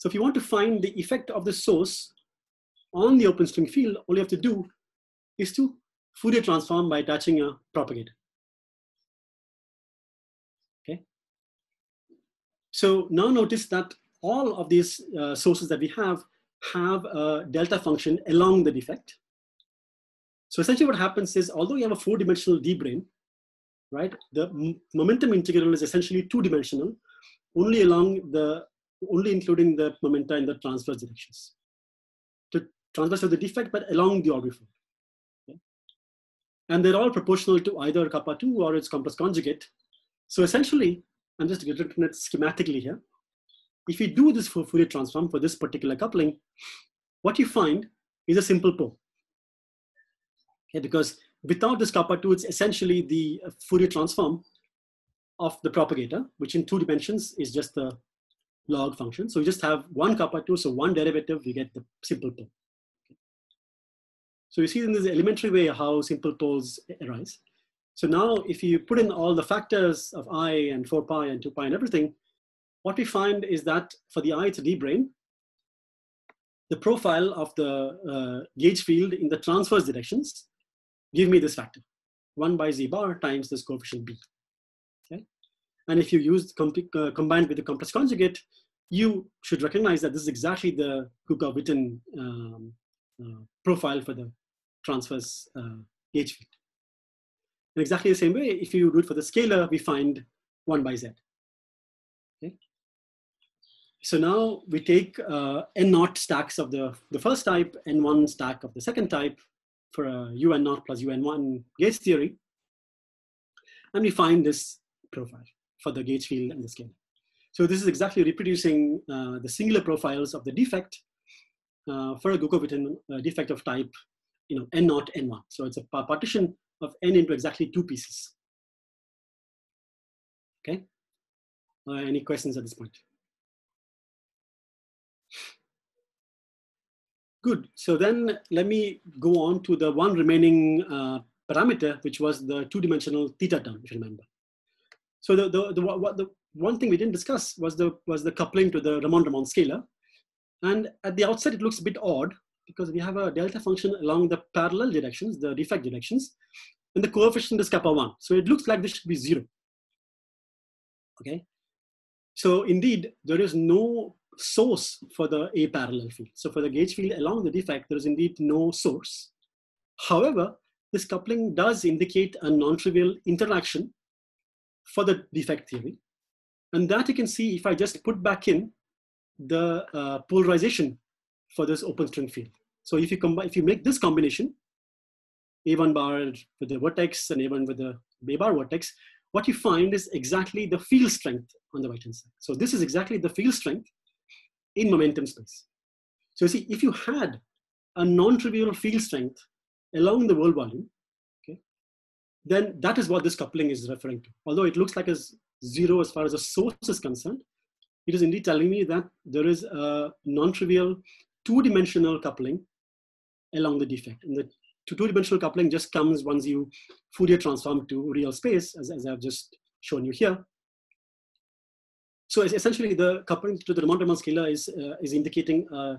So if you want to find the effect of the source on the open string field, all you have to do is to Fourier transform by attaching a propagator. Okay. So now notice that all of these uh, sources that we have have a delta function along the defect. So essentially what happens is, although you have a four-dimensional D-brane, right, the momentum integral is essentially two-dimensional, only along the, only including the momenta in the transverse directions. To transverse of the defect, but along the orbifold. And they're all proportional to either kappa 2 or its complex conjugate. So essentially, I'm just written it schematically here. If you do this for Fourier transform for this particular coupling, what you find is a simple pole. Okay, because without this kappa 2, it's essentially the Fourier transform of the propagator, which in two dimensions is just the log function. So you just have one kappa 2, so one derivative, we get the simple pole. So you see in this elementary way how simple poles arise. So now if you put in all the factors of i and 4 pi and 2 pi and everything, what we find is that for the i, it's a d-brane. The profile of the uh, gauge field in the transverse directions give me this factor, 1 by z bar times this coefficient b. And if you use com uh, combined with the complex conjugate, you should recognize that this is exactly the Gukov-Witten um, uh, profile for the transverse uh, gauge field. In exactly the same way, if you do it for the scalar, we find 1 by z. Okay? So now we take uh, n naught stacks of the, the first type, n1 stack of the second type for a un naught plus un1 gauge theory. And we find this profile for the gauge field and the scalar. So this is exactly reproducing uh, the singular profiles of the defect uh, for a Gukov-Witten uh, defect of type, you know, n naught n1. So it's a partition of n into exactly two pieces. Okay. Uh, any questions at this point? Good. So then let me go on to the one remaining uh, parameter, which was the two-dimensional theta term, if you remember. So the, the, the, what, the one thing we didn't discuss was the, was the coupling to the Ramond-Ramond scalar. And at the outset, it looks a bit odd because we have a delta function along the parallel directions, the defect directions, and the coefficient is kappa 1. So it looks like this should be 0. Okay. So indeed, there is no source for the A parallel field. So for the gauge field along the defect, there is indeed no source. However, this coupling does indicate a non-trivial interaction for the defect theory. And that you can see if I just put back in the uh, polarization for this open string field. So if you combine, if you make this combination, A1 bar with the vertex and A1 with the A bar vertex, what you find is exactly the field strength on the right hand side. So this is exactly the field strength in momentum space. So you see, if you had a non-trivial field strength along the world volume, then that is what this coupling is referring to. Although it looks like a zero as far as the source is concerned, it is indeed telling me that there is a non-trivial two-dimensional coupling along the defect. And the two-dimensional coupling just comes once you Fourier transform to real space, as, as I've just shown you here. So essentially, the coupling to the Ramond-Ramond scalar is, uh, is indicating a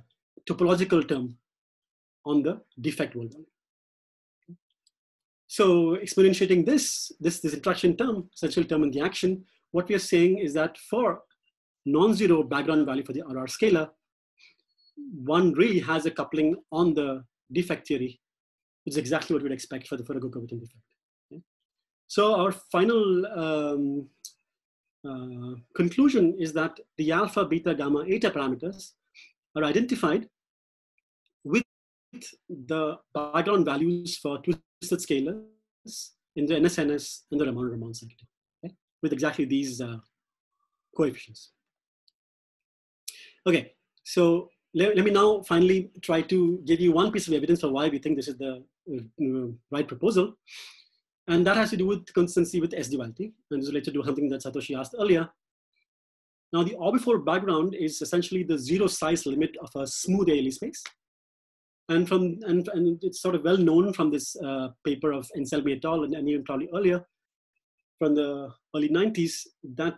topological term on the defect world. So exponentiating this, this, this interaction term, essential term in the action, what we are saying is that for non-zero background value for the RR scalar, one really has a coupling on the defect theory, which is exactly what we'd expect for the Gukov-Witten defect. Okay? So our final um, uh, conclusion is that the alpha, beta, gamma, eta parameters are identified with the background values for twisted scalars in the NSNS and the Ramond-Ramond sector, okay? with exactly these uh, coefficients. Okay, so let, let, me now finally try to give you one piece of evidence for why we think this is the uh, right proposal. And that has to do with consistency with S duality. And is related to something that Satoshi asked earlier. Now the orbifold background is essentially the zero size limit of a smooth ALE space. And from and, and it's sort of well known from this uh, paper of Anselmi et al. and, and even probably earlier from the early 90s that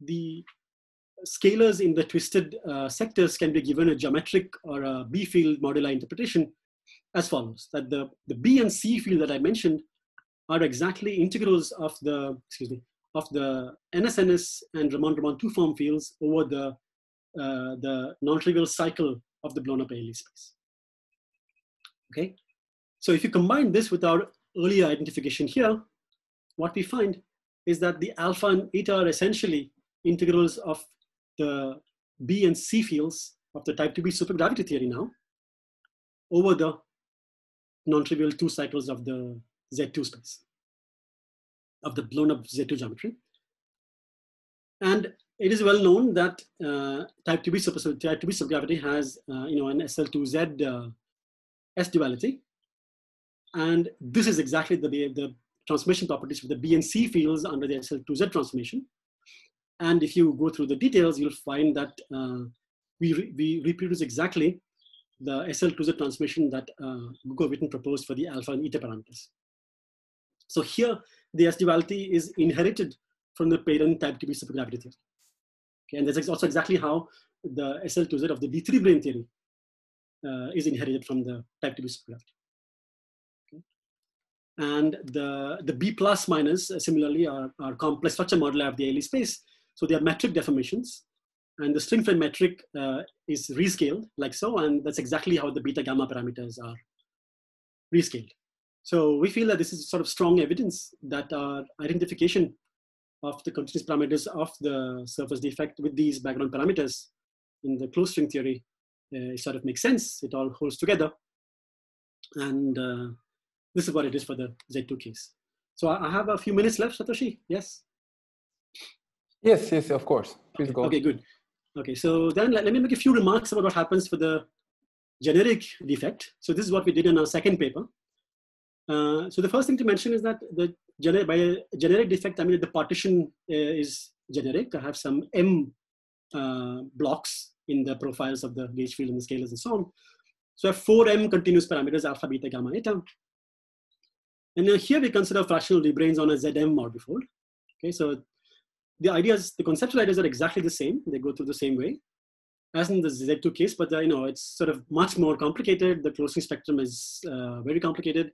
the scalars in the twisted uh, sectors can be given a geometric or a B field moduli interpretation as follows, that the, the B and C field that I mentioned are exactly integrals of the, excuse me, of the NSNS and Ramond-Ramond two form fields over the, uh, the non-trivial cycle of the blown up ALE space. Okay, so if you combine this with our earlier identification here, what we find is that the alpha and eta are essentially integrals of the B and C fields of the type 2B supergravity theory now over the non-trivial two cycles of the Z2 space, of the blown up Z2 geometry. And it is well known that uh, type 2B, super, type 2B supergravity has uh, you know, an SL2Z uh, S duality. And this is exactly the, the transmission properties for the B and C fields under the SL2Z transformation. And if you go through the details, you'll find that uh, we, re we reproduce exactly the SL2Z transmission that uh, Gukov-Witten proposed for the alpha and eta parameters. So here, the S duality is inherited from the parent type 2B supergravity theory. Okay, and that's also exactly how the SL2Z of the D3 brane theory is inherited from the type 2B supergravity. Okay. And the, the B plus minus, uh, similarly, are, are complex structure moduli of the ALE space so they are metric deformations. And the string frame metric uh, is rescaled like so, and that's exactly how the beta gamma parameters are rescaled. So we feel that this is sort of strong evidence that our identification of the continuous parameters of the surface defect with these background parameters in the closed string theory uh, sort of makes sense. It all holds together. And uh, this is what it is for the Z2 case. So I have a few minutes left, Satoshi. Yes. Yes, yes, of course. Please go. Okay, good. Okay, so then let, let me make a few remarks about what happens for the generic defect. So this is what we did in our second paper. Uh, so the first thing to mention is that the gener by a generic defect, I mean the partition uh, is generic. I have some M uh, blocks in the profiles of the gauge field and the scalars and so on. So I have four M continuous parameters, alpha, beta, gamma, eta. And now here we consider fractional rebranes on a ZM orbifold. Okay, so the ideas, the conceptual ideas are exactly the same. They go through the same way as in the Z2 case, but uh, you know, it's sort of much more complicated. The closing spectrum is uh, very complicated.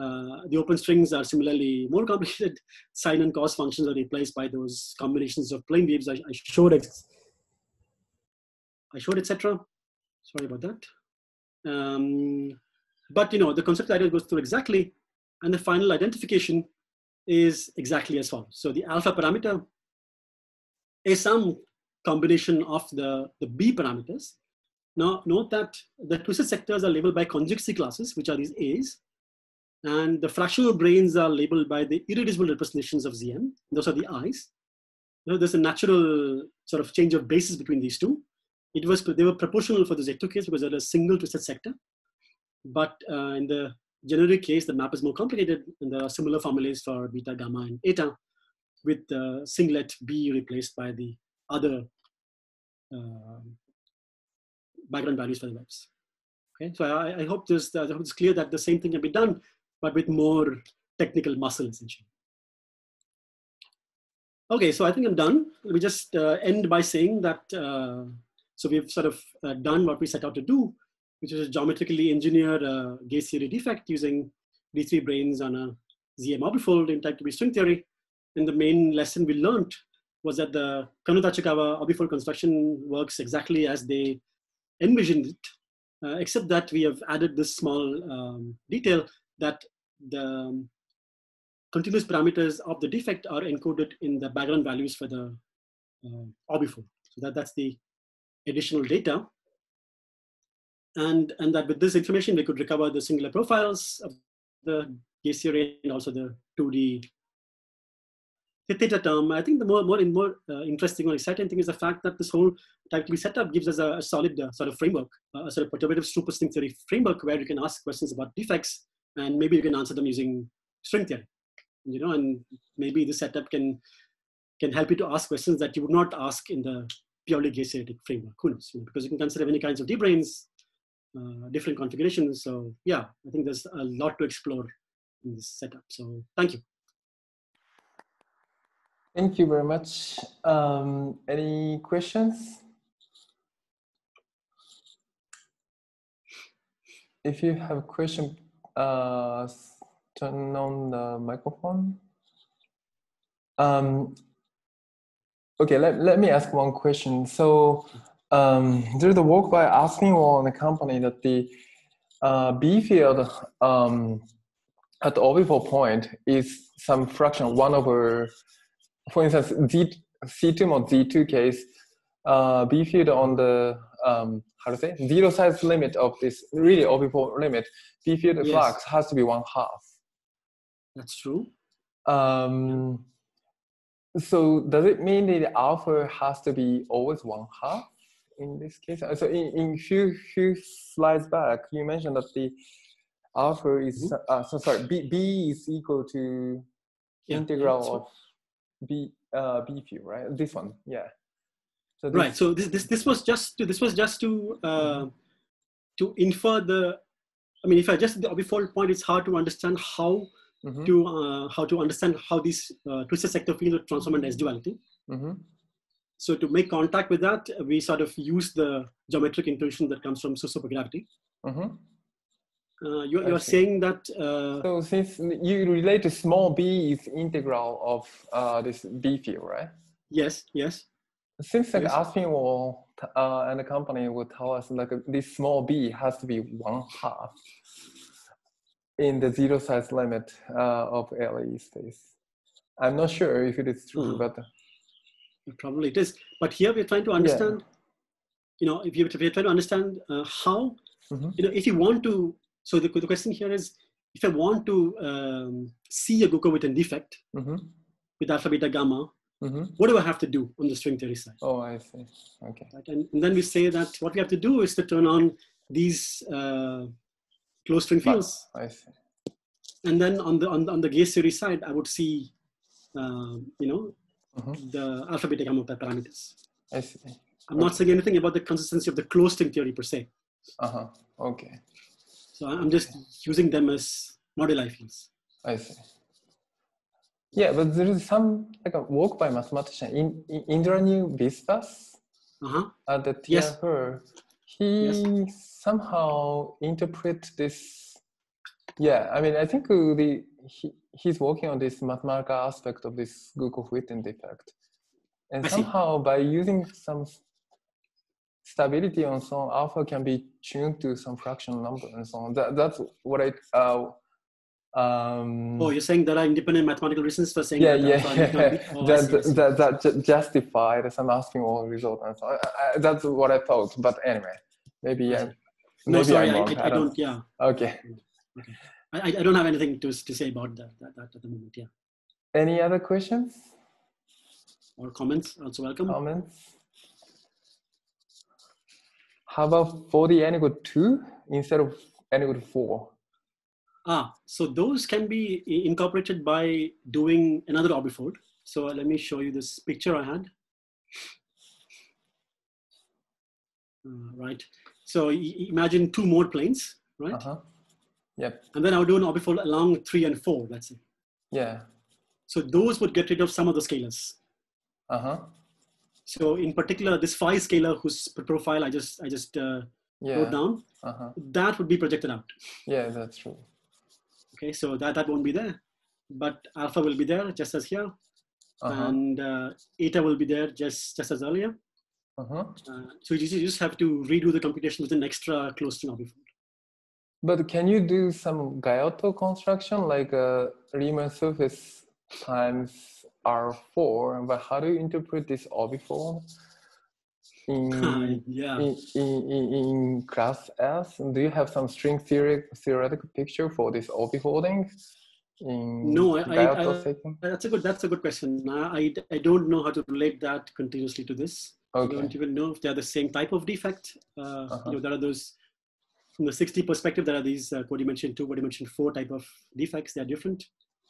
Uh, the open strings are similarly more complicated. Sine and cos functions are replaced by those combinations of plane waves I, I showed I showed, etc. Sorry about that. Um, but you know, the concept idea goes through exactly, and the final identification is exactly as follows. So the alpha parameter is some combination of the, the B parameters. Now note that the twisted sectors are labeled by conjugacy classes, which are these A's, and the fractional branes are labeled by the irreducible representations of ZM. Those are the I's. Now, there's a natural sort of change of basis between these two. It was they were proportional for the Z2 case because they're a single twisted sector, but uh, in the generic case, the map is more complicated, and there are similar formulas for beta, gamma, and eta, with the singlet B replaced by the other uh, background values for the webs. Okay, so I, I hope this I hope it's clear that the same thing can be done, but with more technical muscle essentially. Okay, so I think I'm done. Let me just uh, end by saying that uh, so we've sort of uh, done what we set out to do, which is a geometrically engineered uh, gauge theory defect using D3 branes on a ZM orbifold in type 2 string theory. And the main lesson we learned was that the Kanno Tachikawa orbifold construction works exactly as they envisioned it, uh, except that we have added this small um, detail that the continuous parameters of the defect are encoded in the background values for the uh, orbifold. So that, that's the additional data. And, and that with this information, we could recover the singular profiles of the gauge theory and also the 2D theta term. I think the more, more, more uh, interesting or exciting thing is the fact that this whole type 2 setup gives us a, a solid uh, sort of framework, uh, a sort of perturbative superstring theory framework where you can ask questions about defects and maybe you can answer them using string theory. You know, and maybe the setup can can help you to ask questions that you would not ask in the purely theoretic framework. Who knows? You know, because you can consider many kinds of D-branes, uh, different configurations. So yeah, I think there's a lot to explore in this setup. So thank you. Thank you very much. Um, any questions? If you have a question, uh, turn on the microphone. Um, okay, let, let me ask one question. So um, there's a work by Aspinwall and the company that the uh, B field um, at the orbifold point is some fraction one over, for instance, Z, C2 mod Z2 case, uh, B field on the, um, how to say, zero size limit of this really orbifold limit, B field yes. flux has to be one half. That's true. Um, so does it mean that the alpha has to be always one half? in this case? Uh, so in, in few few slides back, you mentioned that the alpha is mm -hmm. uh, so sorry b b is equal to yeah, integral yeah, of b uh, b few right? This one, yeah. So this, right. So this, this this was just to this was just to uh, to infer the. I mean, if I just the orbifold point, it's hard to understand how mm -hmm. to uh, how to understand how these uh, twisted sector field transform into S duality. Mm-hmm so to make contact with that, we sort of use the geometric intuition that comes from supergravity. Mm-hmm. Uh, you, you're saying that. Uh, so since you relate to small b is integral of uh, this b field, right? Yes. Yes. Since like yes. Aspinwall uh, and the company will tell us like this small b has to be one half in the zero size limit uh, of LE space. I'm not sure if it is true, uh-huh. but probably it is. But here we're trying to understand, yeah. you know, if, you, if you're trying to understand uh, how, mm-hmm. you know, if you want to, so the, the question here is, if I want to um, see a Gukov-Witten defect mm-hmm. with alpha, beta, gamma, mm-hmm. what do I have to do on the string theory side? Oh, I see. Okay. Right? And, and, then we say that what we have to do is to turn on these uh, closed string fields. I see. And then on the on the, on the gauge theory side, I would see, um, you know, mm-hmm. the alphabetic gamma parameters. I see. I'm okay. not saying anything about the consistency of the closed string theory per se. Uh-huh. Okay. So I'm just okay. using them as moduli fields. I see. Yeah, but there is some like a work by mathematician in, in Indranu Biswas uh-huh. at the TR yes. He yes. somehow interpret this. Yeah, I mean, I think the he, he's working on this mathematical aspect of this Gukov-Witten defect. And somehow by using some stability on so on, alpha can be tuned to some fractional number and so on. That, that's what I. Uh, um, oh, you're saying there are independent mathematical reasons for saying yeah, that? yeah, alpha yeah. be- oh, that, see, that, that ju- justified some asking all result and so. I, I, that's what I thought. But anyway, maybe yeah, No, maybe sorry, I'm I, wrong. I, I don't. Yeah, Okay. Okay. I, I don't have anything to to say about that, that, that at the moment. Yeah, Any other questions, or comments also welcome. comments? How about for the n equal two instead of n equal four? Ah, so those can be incorporated by doing another orbifold. So let me show you this picture I had. Uh, right. So imagine two more planes, right? Uh huh. Yep. And then I would do an orbifold along three and four, let's say. Yeah. So those would get rid of some of the scalars. Uh huh. So in particular, this phi scalar whose profile I just I just uh, Yeah. wrote down, Uh huh. that would be projected out. Yeah, that's true. Okay, so that that won't be there, but alpha will be there just as here, Uh huh. and uh, eta will be there just just as earlier. Uh huh. Uh, so you just, have to redo the computation with an extra close to orbifold. But can you do some Gaiotto construction like uh, Riemann surface times R4? But how do you interpret this orbifold in, *laughs* yeah. in, in, in, in class S? Do you have some string theory, theoretical picture for this orbifolding? No, I- I- I- That's a good. That's a good question. I, I I don't know how to relate that continuously to this. Okay. don't even know if they're the same type of defect. Uh, Uh-huh. You know, there are those from the 6d perspective. There are these uh, co-dimension two, co-dimension four type of defects. They are different.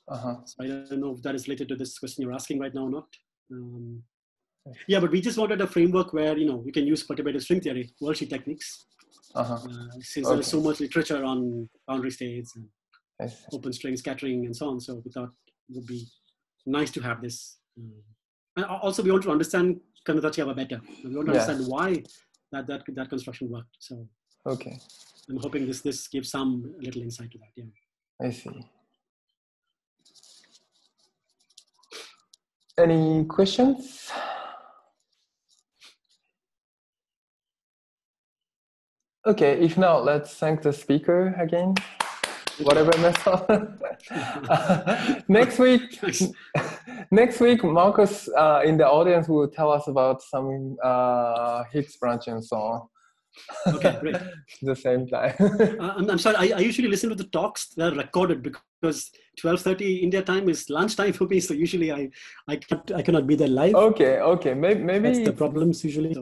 Uh-huh. So I don't know if that is related to this question you're asking right now or not. Um, yeah, but we just wanted a framework where you know we can use perturbative string theory, worldsheet techniques, Uh-huh. uh, since there's so much literature on boundary states and open string scattering and so on. So we thought it would be nice to have this. Um, and also, we want to understand Kanno-Tachikawa better. We want to Yeah. understand why that, that that construction worked. So Okay. I'm hoping this this gives some little insight to that. Yeah. I see. Any questions? Okay, if not, let's thank the speaker again. *laughs* Whatever method. *laughs* *laughs* next week. Next week, Marcus uh, in the audience will tell us about some uh, Higgs branch and so on. Okay, great. *laughs* the same time. *laughs* Uh, I'm, I'm sorry. I, I usually listen to the talks that are recorded because 12:30 India time is lunchtime for me. So usually I I can't, I cannot be there live. okay, okay, maybe maybe That's the problems usually.